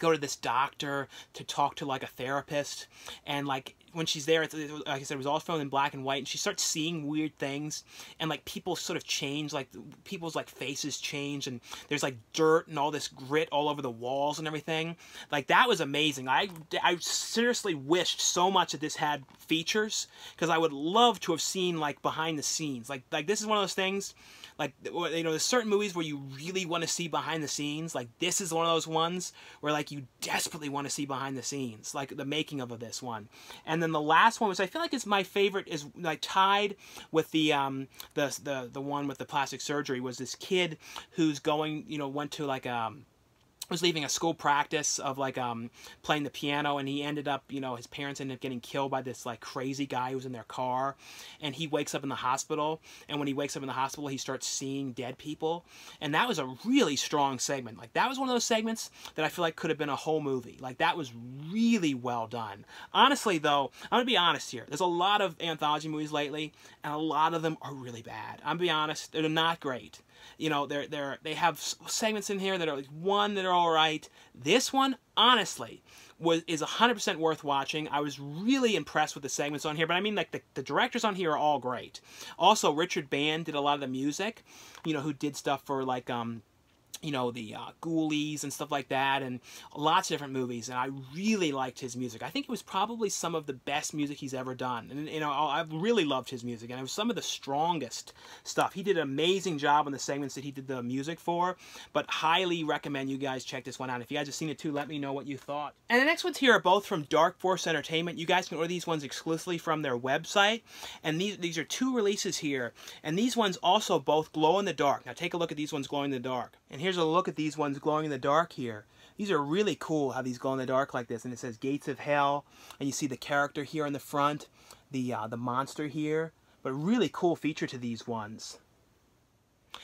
[SPEAKER 1] go to this doctor to talk to like a therapist and like when she's there, like I said, it was all filmed in black and white, and she starts seeing weird things, and like people sort of change, like people's like faces change, and there's like dirt and all this grit all over the walls and everything. Like that was amazing. I I seriously wished so much that this had features because I would love to have seen like behind the scenes. Like like this is one of those things like you know there's certain movies where you really want to see behind the scenes like this is one of those ones where like you desperately want to see behind the scenes like the making of this one. And then the last one which i feel like is my favorite is like tied with the um the the, the one with the plastic surgery was this kid who's going you know went to like um was leaving a school practice of like um playing the piano and he ended up you know his parents ended up getting killed by this like crazy guy who was in their car. And he wakes up in the hospital and when he wakes up in the hospital he starts seeing dead people. And that was a really strong segment. Like that was one of those segments that i feel like could have been a whole movie. Like that was really well done. Honestly though i'm gonna be honest here. There's a lot of anthology movies lately and a lot of them are really bad. I'm gonna be honest they're not great you know, they're they're they have segments in here that are like one that are all right. This one, honestly, was is 100% worth watching. I was really impressed with the segments on here, but I mean, like the, the directors on here are all great. Also, Richard Band did a lot of the music, you know, who did stuff for like um you know, the uh, Ghoulies and stuff like that, and lots of different movies. And I really liked his music. I think it was probably some of the best music he's ever done. And, you know, I really loved his music, and it was some of the strongest stuff. He did an amazing job on the segments that he did the music for, but highly recommend you guys check this one out. If you guys have seen it too, let me know what you thought. And the next ones here are both from Dark Force Entertainment. You guys can order these ones exclusively from their website. And these, these are two releases here, and these ones also both glow in the dark. Now take a look at these ones glowing in the dark. And here's a look at these ones glowing in the dark here. These are really cool how these glow in the dark like this. And it says Gates of Hell. And you see the character here in the front. The, uh, the monster here. But really cool feature to these ones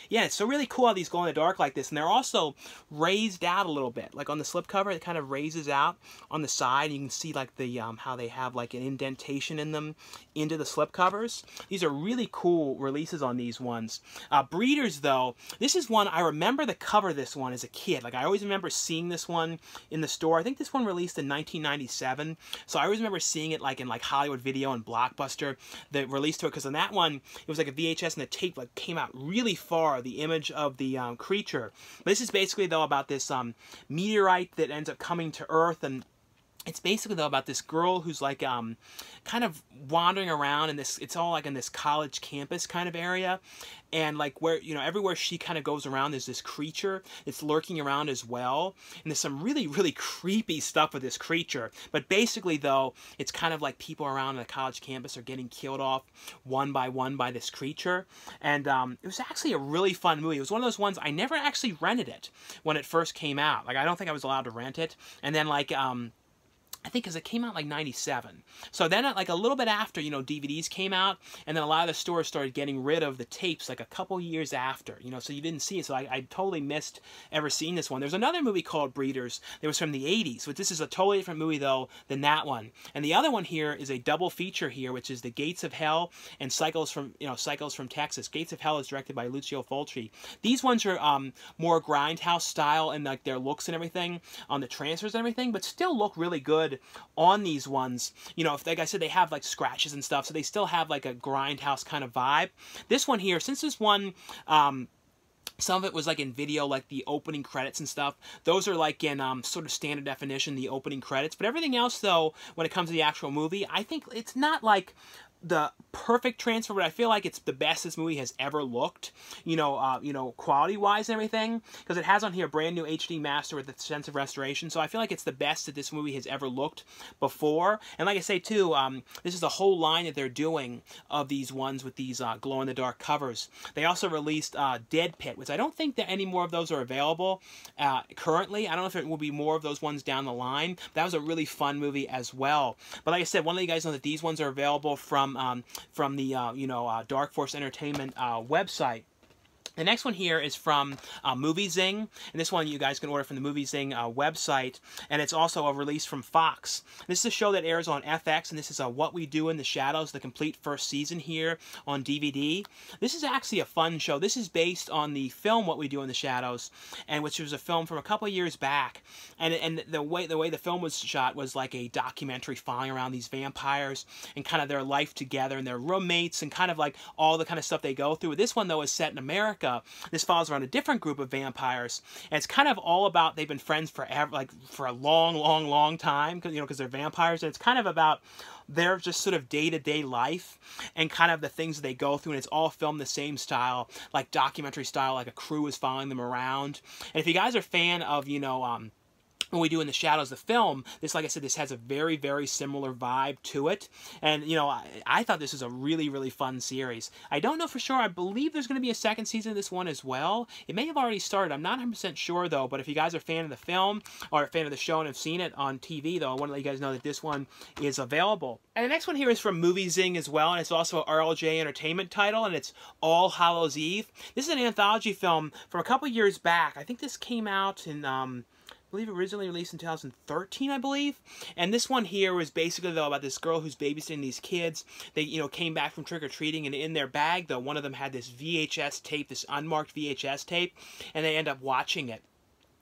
[SPEAKER 1] yeah, it's so really cool how these glow in the dark like this. And they're also raised out a little bit. Like on the slipcover, it kind of raises out on the side. You can see like the um, how they have like an indentation in them into the slipcovers. These are really cool releases on these ones. Uh, Breeders, though, this is one, I remember the cover this one as a kid. Like I always remember seeing this one in the store. I think this one released in 1997. So I always remember seeing it like in like Hollywood Video and Blockbuster, the released to it. Because on that one, it was like a VHS and the tape like came out really far the image of the um, creature. This is basically, though, about this um, meteorite that ends up coming to Earth and it's basically though about this girl who's like um kind of wandering around in this it's all like in this college campus kind of area. And like where you know everywhere she kind of goes around there's this creature that's lurking around as well. And there's some really really creepy stuff with this creature. But basically though it's kind of like people around the college campus are getting killed off one by one by this creature. And um, it was actually a really fun movie. It was one of those ones i never actually rented it when it first came out. Like i don't think i was allowed to rent it. And then like um I think because it came out like 97. So then like a little bit after, you know, DVDs came out, and then a lot of the stores started getting rid of the tapes like a couple years after, you know, so you didn't see it. So I, I totally missed ever seeing this one. There's another movie called Breeders that was from the 80s, but this is a totally different movie though than that one. And the other one here is a double feature here, which is The Gates of Hell and Cycles from, you know, Cycles from Texas. Gates of Hell is directed by Lucio Fulci. These ones are um, more grindhouse style and like their looks and everything on the transfers and everything, but still look really good on these ones. You know, if like I said, they have like scratches and stuff, so they still have like a grindhouse kind of vibe. This one here, since this one, um, some of it was like in video, like the opening credits and stuff. Those are like in um, sort of standard definition, the opening credits. But everything else, though, when it comes to the actual movie, I think it's not like the perfect transfer, but I feel like it's the best this movie has ever looked. You know, uh, you know, quality wise and everything, because it has on here a brand new HD master with a sense of restoration. So I feel like it's the best that this movie has ever looked before. And like I say too, um, this is a whole line that they're doing of these ones with these uh, glow in the dark covers. They also released uh, Dead Pit, which I don't think that any more of those are available uh, currently. I don't know if it will be more of those ones down the line. That was a really fun movie as well. But like I said, one of you guys know that these ones are available from um, from the uh, you know uh, Dark Force Entertainment uh, website. The next one here is from uh, MovieZyng, and this one you guys can order from the MovieZyng uh, website, and it's also a release from Fox. This is a show that airs on FX, and this is a What We Do in the Shadows, the complete first season here on DVD. This is actually a fun show. This is based on the film What We Do in the Shadows, and which was a film from a couple years back, and and the way the way the film was shot was like a documentary following around these vampires and kind of their life together and their roommates and kind of like all the kind of stuff they go through. This one though is set in America America. This follows around a different group of vampires, and it's kind of all about they've been friends forever, like for a long, long, long time, because you know, because they're vampires. And it's kind of about their just sort of day to day life and kind of the things they go through, and it's all filmed the same style, like documentary style, like a crew is following them around. And if you guys are a fan of, you know, um, when we do in the shadows the film this like i said this has a very very similar vibe to it. And you know I, I, thought this was a really really fun series. I don't know for sure. I believe there's going to be a second season of this one as well. It may have already started. I'm not 100% sure though but if you guys are a fan of the film or a fan of the show and have seen it on tv though i want to let you guys know that this one is available. And the next one here is from MovieZyng as well and it's also rlj entertainment title and it's all hallows eve. This is an anthology film from a couple years back. I think this came out in um, believe originally released in 2013, I believe. And this one here was basically though about this girl who's babysitting these kids. They, you know, came back from trick or treating, and in their bag though, one of them had this VHS tape, this unmarked VHS tape, and they end up watching it.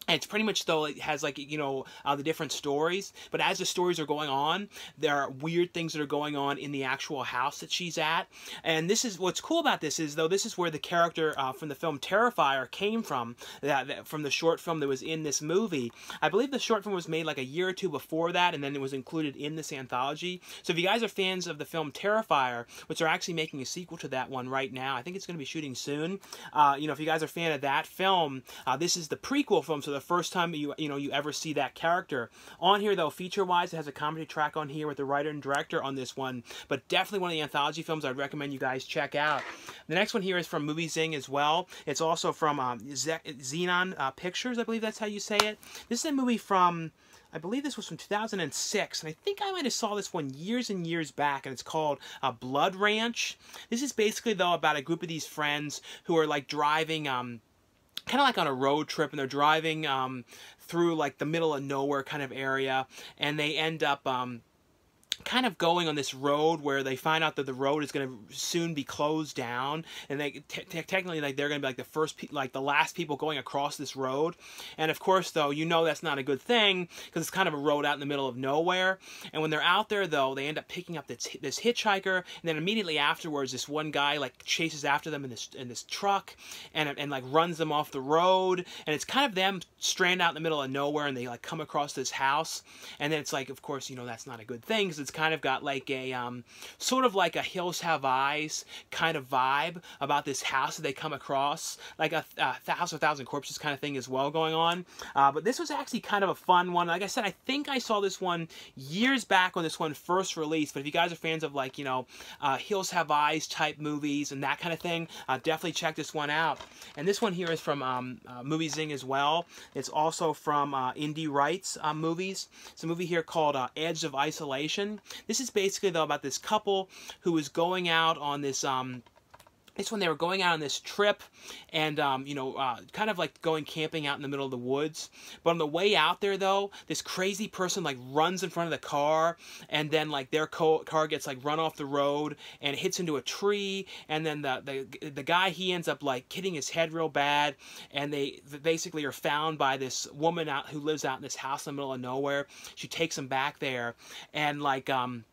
[SPEAKER 1] And it's pretty much though it has like you know uh, the different stories, but as the stories are going on, there are weird things that are going on in the actual house that she's at. And this is what's cool about this is though this is where the character uh, from the film Terrifier came from, that, that, from the short film that was in this movie. I believe the short film was made like a year or two before that, and then it was included in this anthology. So if you guys are fans of the film Terrifier, which are actually making a sequel to that one right now, I think it's going to be shooting soon. Uh, you know, if you guys are a fan of that film, uh, this is the prequel film. So the first time you you know you ever see that character. On here though, feature wise, it has a comedy track on here with the writer and director on this one, but definitely one of the anthology films I'd recommend you guys check out. The next one here is from MovieZyng as well. It's also from um, Xenon uh, Pictures, I believe that's how you say it. This is a movie from. I believe this was from 2006, and I think I might have saw this one years and years back, and it's called uh, Blood Ranch. This is basically, though, about a group of these friends who are, like, driving um, kind of like on a road trip and they're driving um, through like the middle of nowhere kind of area and they end up um, kind of going on this road where they find out that the road is going to soon be closed down and they technically like they're going to be like the first like the last people going across this road. And of course though you know that's not a good thing because it's kind of a road out in the middle of nowhere. And when they're out there though they end up picking up this, this hitchhiker and then immediately afterwards this one guy like chases after them in this in this truck and and like runs them off the road. And it's kind of them stranded out in the middle of nowhere and they like come across this house. And then it's like of course you know that's not a good thing because it's kind of got like a um, sort of like a Hills Have Eyes kind of vibe about this house that they come across, like a, a House of Thousand Corpses kind of thing as well going on. Uh, but this was actually kind of a fun one. Like I said, I think I saw this one years back when this one first released. But if you guys are fans of like you know uh, Hills Have Eyes type movies and that kind of thing, uh, definitely check this one out. And this one here is from um, uh, MovieZyng as well. It's also from uh, Indie Rights uh, movies. It's a movie here called Edge of Isolation. This is basically though about this couple who is going out on this um, it's when they were going out on this trip and, um, you know, uh, kind of like going camping out in the middle of the woods. But on the way out there, though, this crazy person, like, runs in front of the car and then, like, their car gets, like, run off the road and hits into a tree. And then the, the, the guy, he ends up, like, hitting his head real bad. And they basically are found by this woman out who lives out in this house in the middle of nowhere. She takes him back there and, like, um,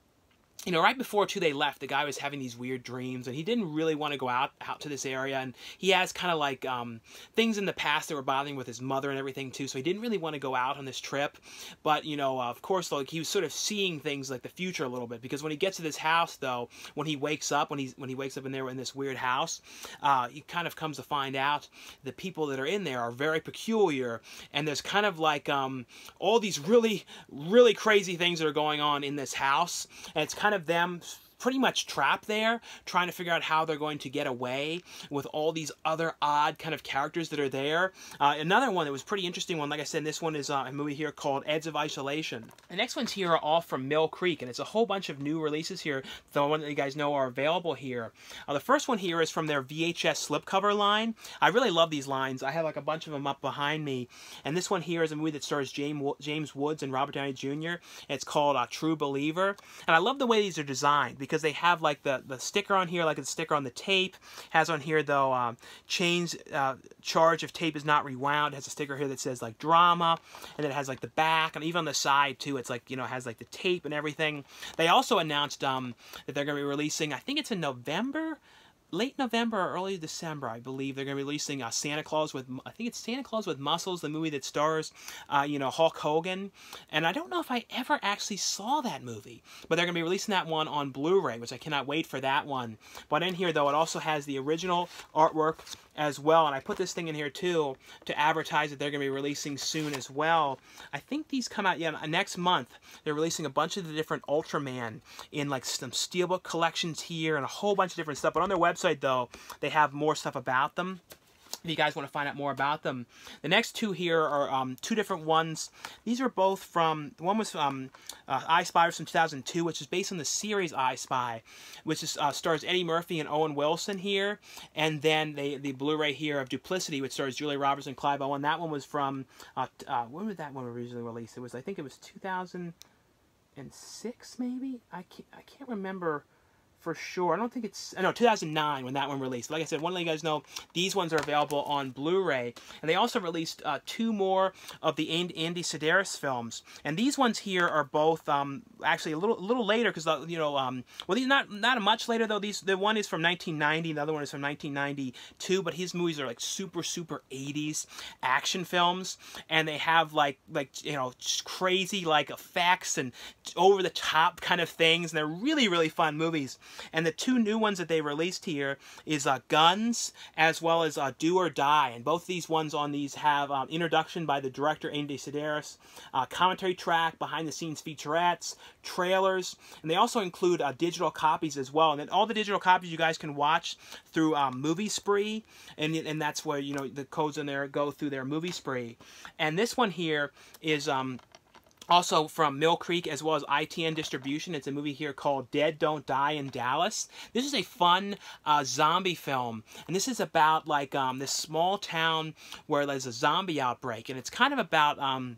[SPEAKER 1] you know, right before too they left, the guy was having these weird dreams, and he didn't really want to go out out to this area. And he has kind of like um, things in the past that were bothering with his mother and everything too. So he didn't really want to go out on this trip. But you know, uh, of course, like he was sort of seeing things like the future a little bit because when he gets to this house, though, when he wakes up, when he's when he wakes up in there in this weird house, uh, he kind of comes to find out the people that are in there are very peculiar, and there's kind of like um, all these really really crazy things that are going on in this house, and it's kind kind of them pretty much trapped there, trying to figure out how they're going to get away with all these other odd kind of characters that are there. Uh, another one that was pretty interesting one, like I said, this one is uh, a movie here called Edge of Isolation. The next ones here are all from Mill Creek, and it's a whole bunch of new releases here. The one that you guys know are available here. Uh, the first one here is from their VHS slipcover line. I really love these lines. I have like a bunch of them up behind me. And this one here is a movie that stars James, James Woods and Robert Downey Jr. It's called uh, True Believer. And I love the way these are designed because because they have like the, the sticker on here, like the sticker on the tape. Has on here though, um, change uh, charge if tape is not rewound. It has a sticker here that says like drama, and it has like the back, and even on the side too, it's like, you know, has like the tape and everything. They also announced um, that they're going to be releasing, I think it's in November, late November or early December, I believe, they're going to be releasing uh, Santa Claus with, I think it's Santa Claus with Muscles, the movie that stars, uh, you know, Hulk Hogan. And I don't know if I ever actually saw that movie, but they're going to be releasing that one on Blu-ray, which I cannot wait for that one. But in here, though, it also has the original artwork as well. And I put this thing in here too to advertise that they're going to be releasing soon as well. I think these come out yeah next month. They're releasing a bunch of the different Ultraman in like some steelbook collections here and a whole bunch of different stuff. But on their website though, they have more stuff about them if you guys want to find out more about them. The next two here are um, two different ones. These are both from, one was um, uh, I Spy from 2002, which is based on the series I Spy, which is, uh, stars Eddie Murphy and Owen Wilson here. And then the, the Blu-ray here of Duplicity, which stars Julia Roberts and Clive Owen. That one was from, uh, uh, when was that one originally released? It was, I think it was 2006 maybe? I can't, I can't remember for sure. I don't think it's no 2009 when that one released. Like I said, to let you guys know these ones are available on Blu-ray, and they also released uh, two more of the Andy Sidaris films. And these ones here are both um, actually a little a little later because uh, you know um, well these not not much later though. These the one is from 1990, the other one is from 1992. But his movies are like super super 80s action films, and they have like like you know crazy like effects and over the top kind of things, and they're really really fun movies. And the two new ones that they released here is uh, Guns as well as uh, Do or Die. And both these ones on these have um, introduction by the director Andy Sidaris, uh, commentary track, behind the scenes featurettes, trailers, and they also include uh, digital copies as well. And then all the digital copies you guys can watch through um, Movie Spree, and, and that's where, you know, the codes in there go through their Movie Spree. And this one here is... Um, also from Mill Creek as well as ITN Distribution. It's a movie here called Dead Don't Die in Dallas. This is a fun uh, zombie film, and this is about like um, this small town where there's a zombie outbreak, and it's kind of about um,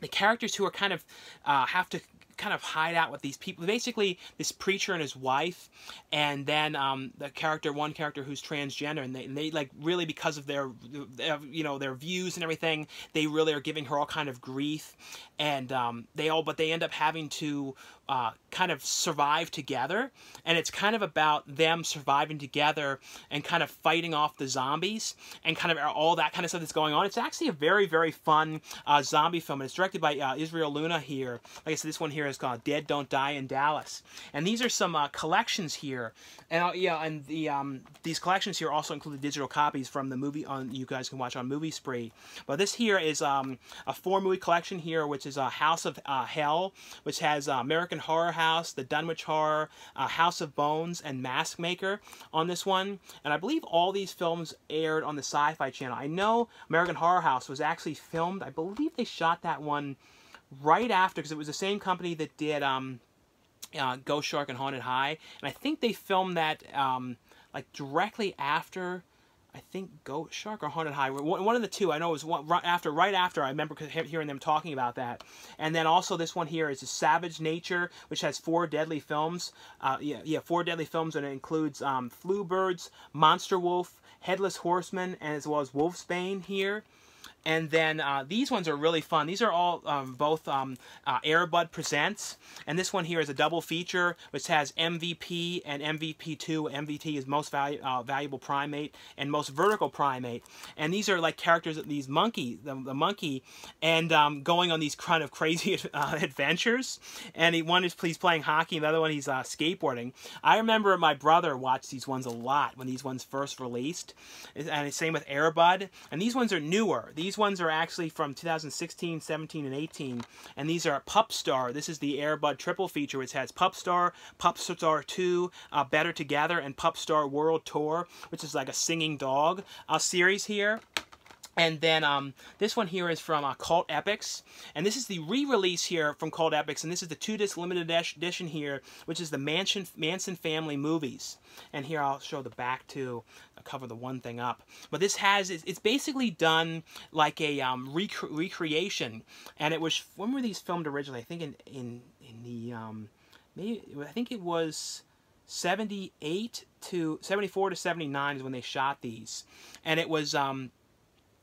[SPEAKER 1] the characters who are kind of uh, have to kind of hide out with these people. Basically, this preacher and his wife, and then um, the character, one character who's transgender, and they, and they like really because of their, their, you know, their views and everything, they really are giving her all kind of grief, and um, they all, but they end up having to uh, kind of survive together, and it's kind of about them surviving together and kind of fighting off the zombies and kind of all that kind of stuff that's going on. It's actually a very, very fun uh, zombie film, and it's directed by uh, Israel Luna here. Like I said, this one here is called Dead Don't Die in Dallas, and these are some uh, collections here, and uh, yeah, and the um, these collections here also include digital copies from the movie on you guys can watch on Movie Spree. But this here is um, a four movie collection here, which is a House of uh, Hell, which has American Horror House, The Dunwich Horror, uh, House of Bones, and Mask Maker on this one. And I believe all these films aired on the Sci-Fi Channel. I know American Horror House was actually filmed. I believe they shot that one right after, because it was the same company that did um, uh, Ghost Shark and Haunted High. And I think they filmed that um, like directly after I think Ghost Shark or Haunted High. One of the two. I know it was one, right after. Right after, I remember hearing them talking about that. And then also this one here is Savage Nature, which has four deadly films. Uh, yeah, yeah, four deadly films, and it includes um, Flu Birds, Monster Wolf, Headless Horseman, and as well as Wolfsbane here. And then uh, these ones are really fun. These are all um, both um, uh, Airbud Presents. And this one here is a double feature, which has MVP and MVP2. MVP is most valu uh, valuable primate and most vertical primate. And these are like characters, these monkey, the, the monkey, and um, going on these kind of crazy uh, adventures. And he, one is he's playing hockey, and the other one he's uh, skateboarding. I remember my brother watched these ones a lot when these ones first released. And the same with Airbud. And these ones are newer. These these ones are actually from 2016, 17, and 18. And these are Pup Star. This is the Airbud triple feature, which has Pup Star, Pup Star 2, uh, Better Together, and Pup Star World Tour, which is like a singing dog uh, series here. And then um, this one here is from uh, Cult Epics. And this is the re-release here from Cult Epics. And this is the two-disc limited edition here, which is the Manson, Manson family movies. And here I'll show the back too. Cover the one thing up. But this has, it's basically done like a um, rec recreation. And it was, when were these filmed originally? I think in, in, in the, um, maybe, I think it was... 78 to 74 to 79 is when they shot these and it was um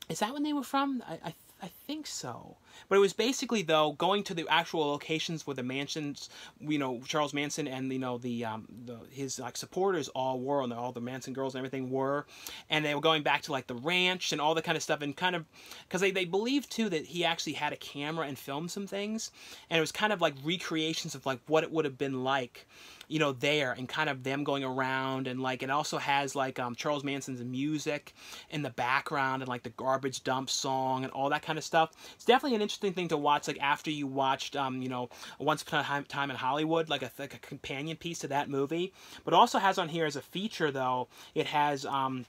[SPEAKER 1] is that when they were from? I, I, I think so. But it was basically though going to the actual locations where the Mansons, you know, Charles Manson and you know the um the his like supporters all were, and all the Manson girls and everything were, and they were going back to like the ranch and all that kind of stuff, and kind of because they they believed too that he actually had a camera and filmed some things, and it was kind of like recreations of like what it would have been like you know, there and kind of them going around and like it also has like um, Charles Manson's music in the background and like the garbage dump song and all that kind of stuff. It's definitely an interesting thing to watch like after you watched um, you know, Once Upon a Time in Hollywood, like a, like a companion piece to that movie. But also has on here as a feature though, it has um,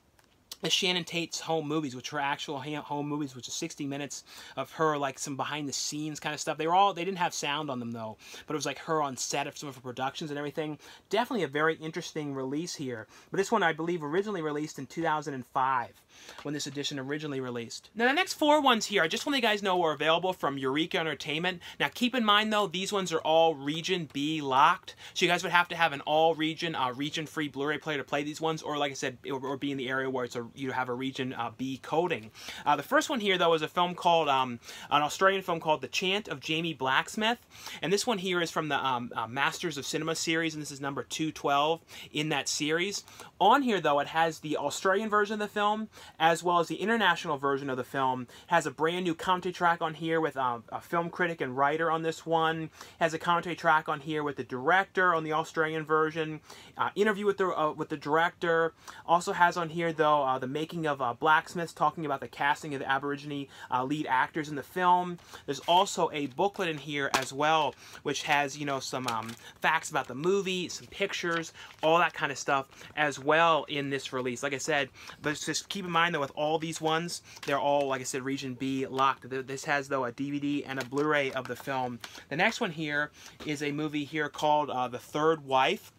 [SPEAKER 1] the Sharon Tate's home movies, which were actual home movies, which is 60 minutes of her, like some behind the scenes kind of stuff. They were all, they didn't have sound on them though, but it was like her on set of some of her productions and everything. Definitely a very interesting release here. But this one, I believe, originally released in 2005 when this edition originally released. Now, the next four ones here, I just want you guys know are available from Eureka Entertainment. Now, keep in mind though, these ones are all Region B locked, so you guys would have to have an all region, uh, region-free Blu-ray player to play these ones, or like I said, or, or be in the area where it's a you have a region uh, B coding. Uh, the first one here, though, is a film called, um, an Australian film called The Chant of Jimmie Blacksmith. And this one here is from the um, uh, Masters of Cinema series, and this is number 212 in that series. On here, though, it has the Australian version of the film, as well as the international version of the film. Has a brand new commentary track on here with um, a film critic and writer on this one. Has a commentary track on here with the director on the Australian version. Uh, interview with the uh, with the director. Also has on here though uh, the making of uh, Blacksmiths, talking about the casting of the Aborigine uh, lead actors in the film. There's also a booklet in here as well, which has, you know, some um, facts about the movie, some pictures, all that kind of stuff as well in this release. Like I said, but just keep in mind, though, with all these ones, they're all, like I said, Region B locked. This has, though, a DVD and a Blu-ray of the film. The next one here is a movie here called uh, The Third Wife.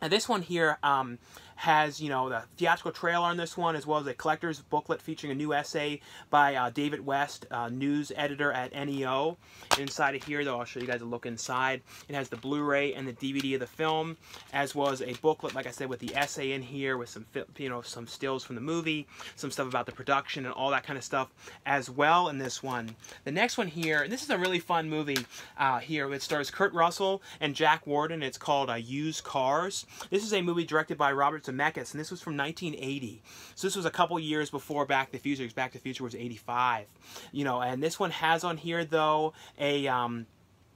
[SPEAKER 1] And this one here um, has, you know, the theatrical trailer on this one, as well as a collector's booklet featuring a new essay by uh, David West, uh, news editor at NEO. Inside of here, though, I'll show you guys a look inside. It has the Blu-ray and the DVD of the film, as well as a booklet, like I said, with the essay in here, with some, you know, some stills from the movie, some stuff about the production and all that kind of stuff as well in this one. The next one here, and this is a really fun movie uh, here. It stars Kurt Russell and Jack Warden. It's called uh, Used Cars. This is a movie directed by Robert Zemeckis, and this was from 1980. So this was a couple years before Back to the Future, because Back to the Future was 85. You know, and this one has on here, though, a... Um,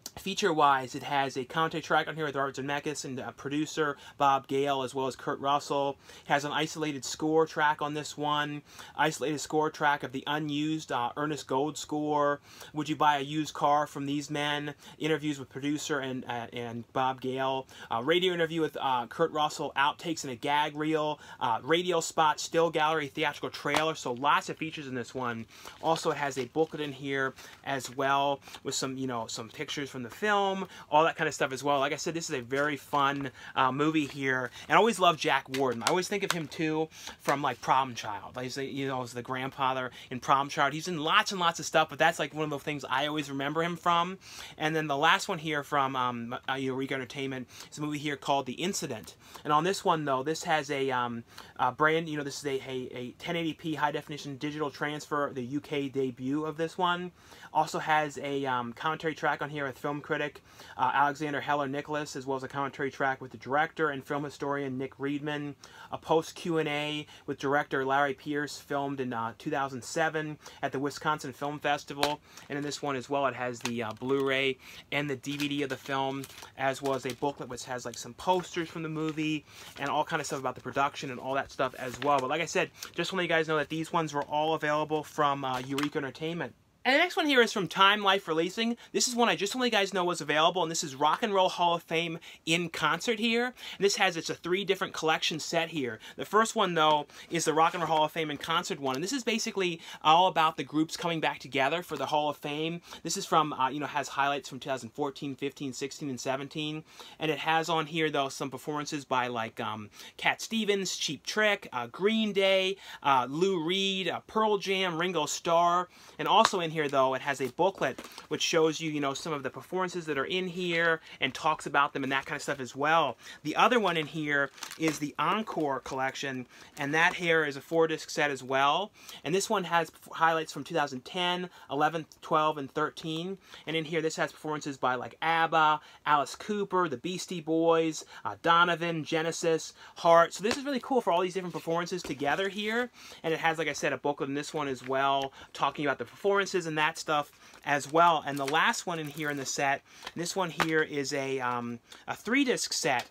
[SPEAKER 1] Feature-wise, it has a commentary track on here with Robert Zemeckis and uh, producer Bob Gale, as well as Kurt Russell. It has an isolated score track on this one, isolated score track of the unused uh, Ernest Gold score. Would you buy a used car from these men? Interviews with producer and uh, and Bob Gale. Uh, radio interview with uh, Kurt Russell. Outtakes and a gag reel. Uh, radio spot, still gallery, theatrical trailer. So lots of features in this one. Also, it has a booklet in here as well with some you know some pictures from the film, all that kind of stuff as well. Like I said, this is a very fun uh, movie here, and I always love Jack Warden. I always think of him too from like Problem Child. Like you know as the grandfather in Problem Child. He's in lots and lots of stuff, but that's like one of the things I always remember him from. And then the last one here from um, uh, Eureka Entertainment is a movie here called The Incident. And on this one though, this has a, um, a brand. You know, this is a, a, a 1080p high definition digital transfer, the UK debut of this one. Also has a um, commentary track on here with film critic uh, Alexandra Heller Nicholas, as well as a commentary track with the director and film historian Nick Redman. A post Q&A with director Larry Peerce, filmed in uh, 2007 at the Wisconsin Film Festival. And in this one as well, it has the uh, Blu-ray and the DVD of the film, as well as a booklet which has like some posters from the movie and all kind of stuff about the production and all that stuff as well. But like I said, just want to let you guys know that these ones were all available from uh, Eureka Entertainment. And the next one here is from Time Life Releasing. This is one I just want you guys know was available, and this is Rock and Roll Hall of Fame in concert here. And this has, it's a three different collection set here. The first one, though, is the Rock and Roll Hall of Fame in concert one. And this is basically all about the groups coming back together for the Hall of Fame. This is from, uh, you know, has highlights from 2014, 15, 16, and 17. And it has on here, though, some performances by, like, um, Cat Stevens, Cheap Trick, uh, Green Day, uh, Lou Reed, uh, Pearl Jam, Ringo Starr, and also in here, though, it has a booklet which shows you, you know, some of the performances that are in here and talks about them and that kind of stuff as well. The other one in here is the Encore collection, and that here is a four-disc set as well. And this one has highlights from 2010, 11, 12, and 13. And in here, this has performances by, like, ABBA, Alice Cooper, the Beastie Boys, uh, Donovan, Genesis, Heart. So this is really cool for all these different performances together here. And it has, like I said, a booklet in this one as well, talking about the performances and that stuff as well. And the last one in here in the set, this one here is a, um, a three-disc set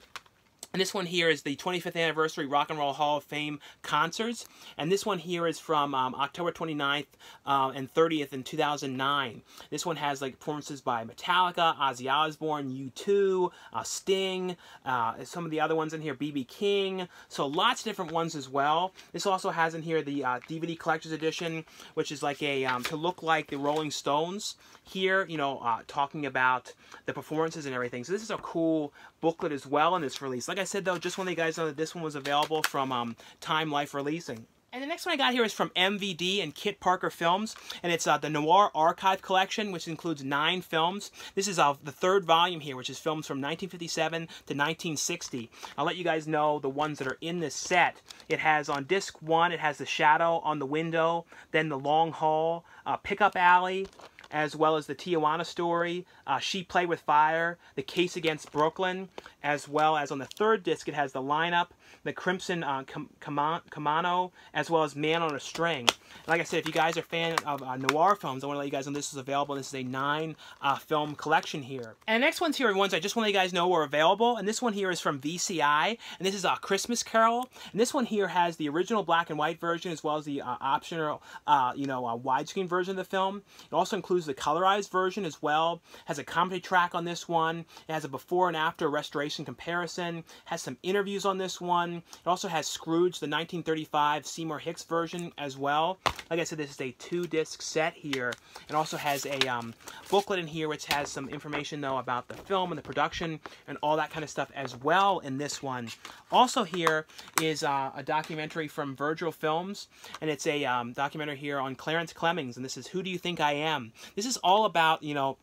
[SPEAKER 1] and this one here is the 25th anniversary Rock and Roll Hall of Fame concerts. And this one here is from um, October 29th uh, and 30th in 2009. This one has like performances by Metallica, Ozzy Osbourne, U2, uh, Sting, uh, some of the other ones in here, B.B. King. So lots of different ones as well. This also has in here the DVD uh, Collector's Edition, which is like a, um, to look like the Rolling Stones here, you know, uh, talking about the performances and everything. So this is a cool booklet as well in this release. Like I said, though, just want you guys know that this one was available from um, Time Life Releasing. And the next one I got here is from MVD and Kit Parker Films, and it's uh, the Noir Archive Collection, which includes nine films. This is uh, the third volume here, which is films from 1957 to 1960. I'll let you guys know the ones that are in this set. It has on disc one, it has The Shadow on the Window, then The Long Haul, uh, Pickup Alley, as well as the Tijuana story, uh, She Played with Fire, The Case Against Brooklyn, as well as on the third disc it has the lineup, the Crimson uh, Kimono, as well as Man on a String. Like I said, if you guys are fan of uh, noir films, I want to let you guys know this is available. This is a nine uh, film collection here. And the next ones here are ones I just want to let you guys know are available. And this one here is from VCI, and this is a Christmas Carol. And this one here has the original black and white version as well as the uh, optional, uh, you know, widescreen version of the film. It also includes the colorized version as well. Has a comedy track on this one. It has a before and after restoration comparison. Has some interviews on this one It also has Scrooge, the 1935 Seymour Hicks version as well. Like I said, this is a two-disc set here. It also has a um, booklet in here which has some information, though, about the film and the production and all that kind of stuff as well in this one. Also here is uh, a documentary from Virgil Films, and it's a um, documentary here on Clarence Clemons, and this is Who Do You Think I Am? This is all about, you know,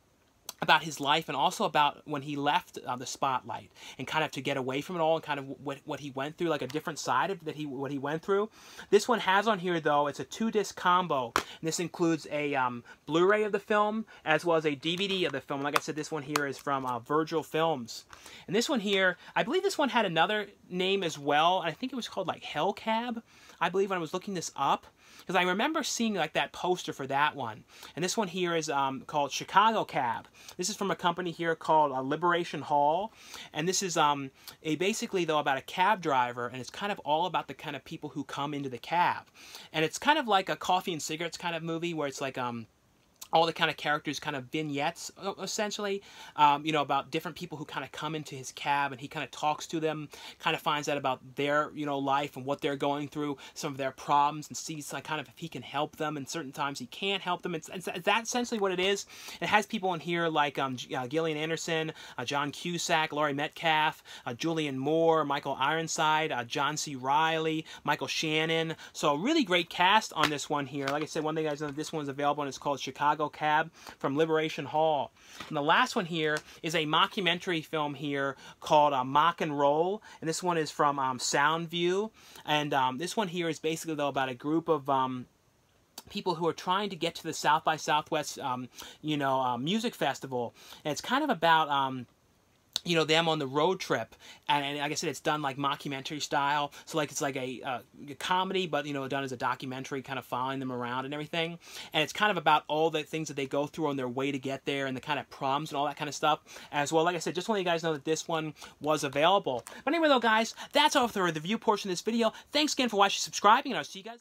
[SPEAKER 1] about his life and also about when he left uh, the spotlight and kind of to get away from it all and kind of what, what he went through like a different side of that he what he went through. This one has on here though it's a two disc combo this includes a um, blu-ray of the film as well as a dvd of the film. Like i said this one here is from uh, virgil films. And this one here i believe this one had another name as well. I think it was called like hellcab i believe when i was looking this up because I remember seeing like that poster for that one. And this one here is um, called Chicago Cab. This is from a company here called uh, Liberation Hall. And this is um, a basically though about a cab driver and it's kind of all about the kind of people who come into the cab. And it's kind of like a coffee and cigarettes kind of movie where it's like um, all the kind of characters kind of vignettes essentially um, you know about different people who kind of come into his cab and he kind of talks to them kind of finds out about their you know life and what they're going through some of their problems and sees like kind of if he can help them and certain times he can't help them. It's, it's, it's that essentially what it is. It has people in here like um, uh, Gillian Anderson uh, John Cusack Laurie Metcalf uh, Julianne Moore Michael Ironside uh, John C. Reilly, Michael Shannon. So a really great cast on this one here. Like I said one thing guys know this one's available and it's called Chicago Chicago Cab from Liberation Hall. And the last one here is a mockumentary film here called uh, Mock and Roll. And this one is from um, Soundview. And um, this one here is basically, though, about a group of... Um, people who are trying to get to the South by Southwest, um, you know, uh, music festival. And it's kind of about um, you know them on the road trip. And, and, like i said it's done like mockumentary style. So like it's like a, uh, a, comedy but you know done as a documentary kind of following them around and everything. And it's kind of about all the things that they go through on their way to get there and the kind of problems and all that kind of stuff as well. Like i said just want you guys know that this one was available. But anyway though guys that's all for the review portion of this video. Thanks again for watching subscribing and i'll see you guys later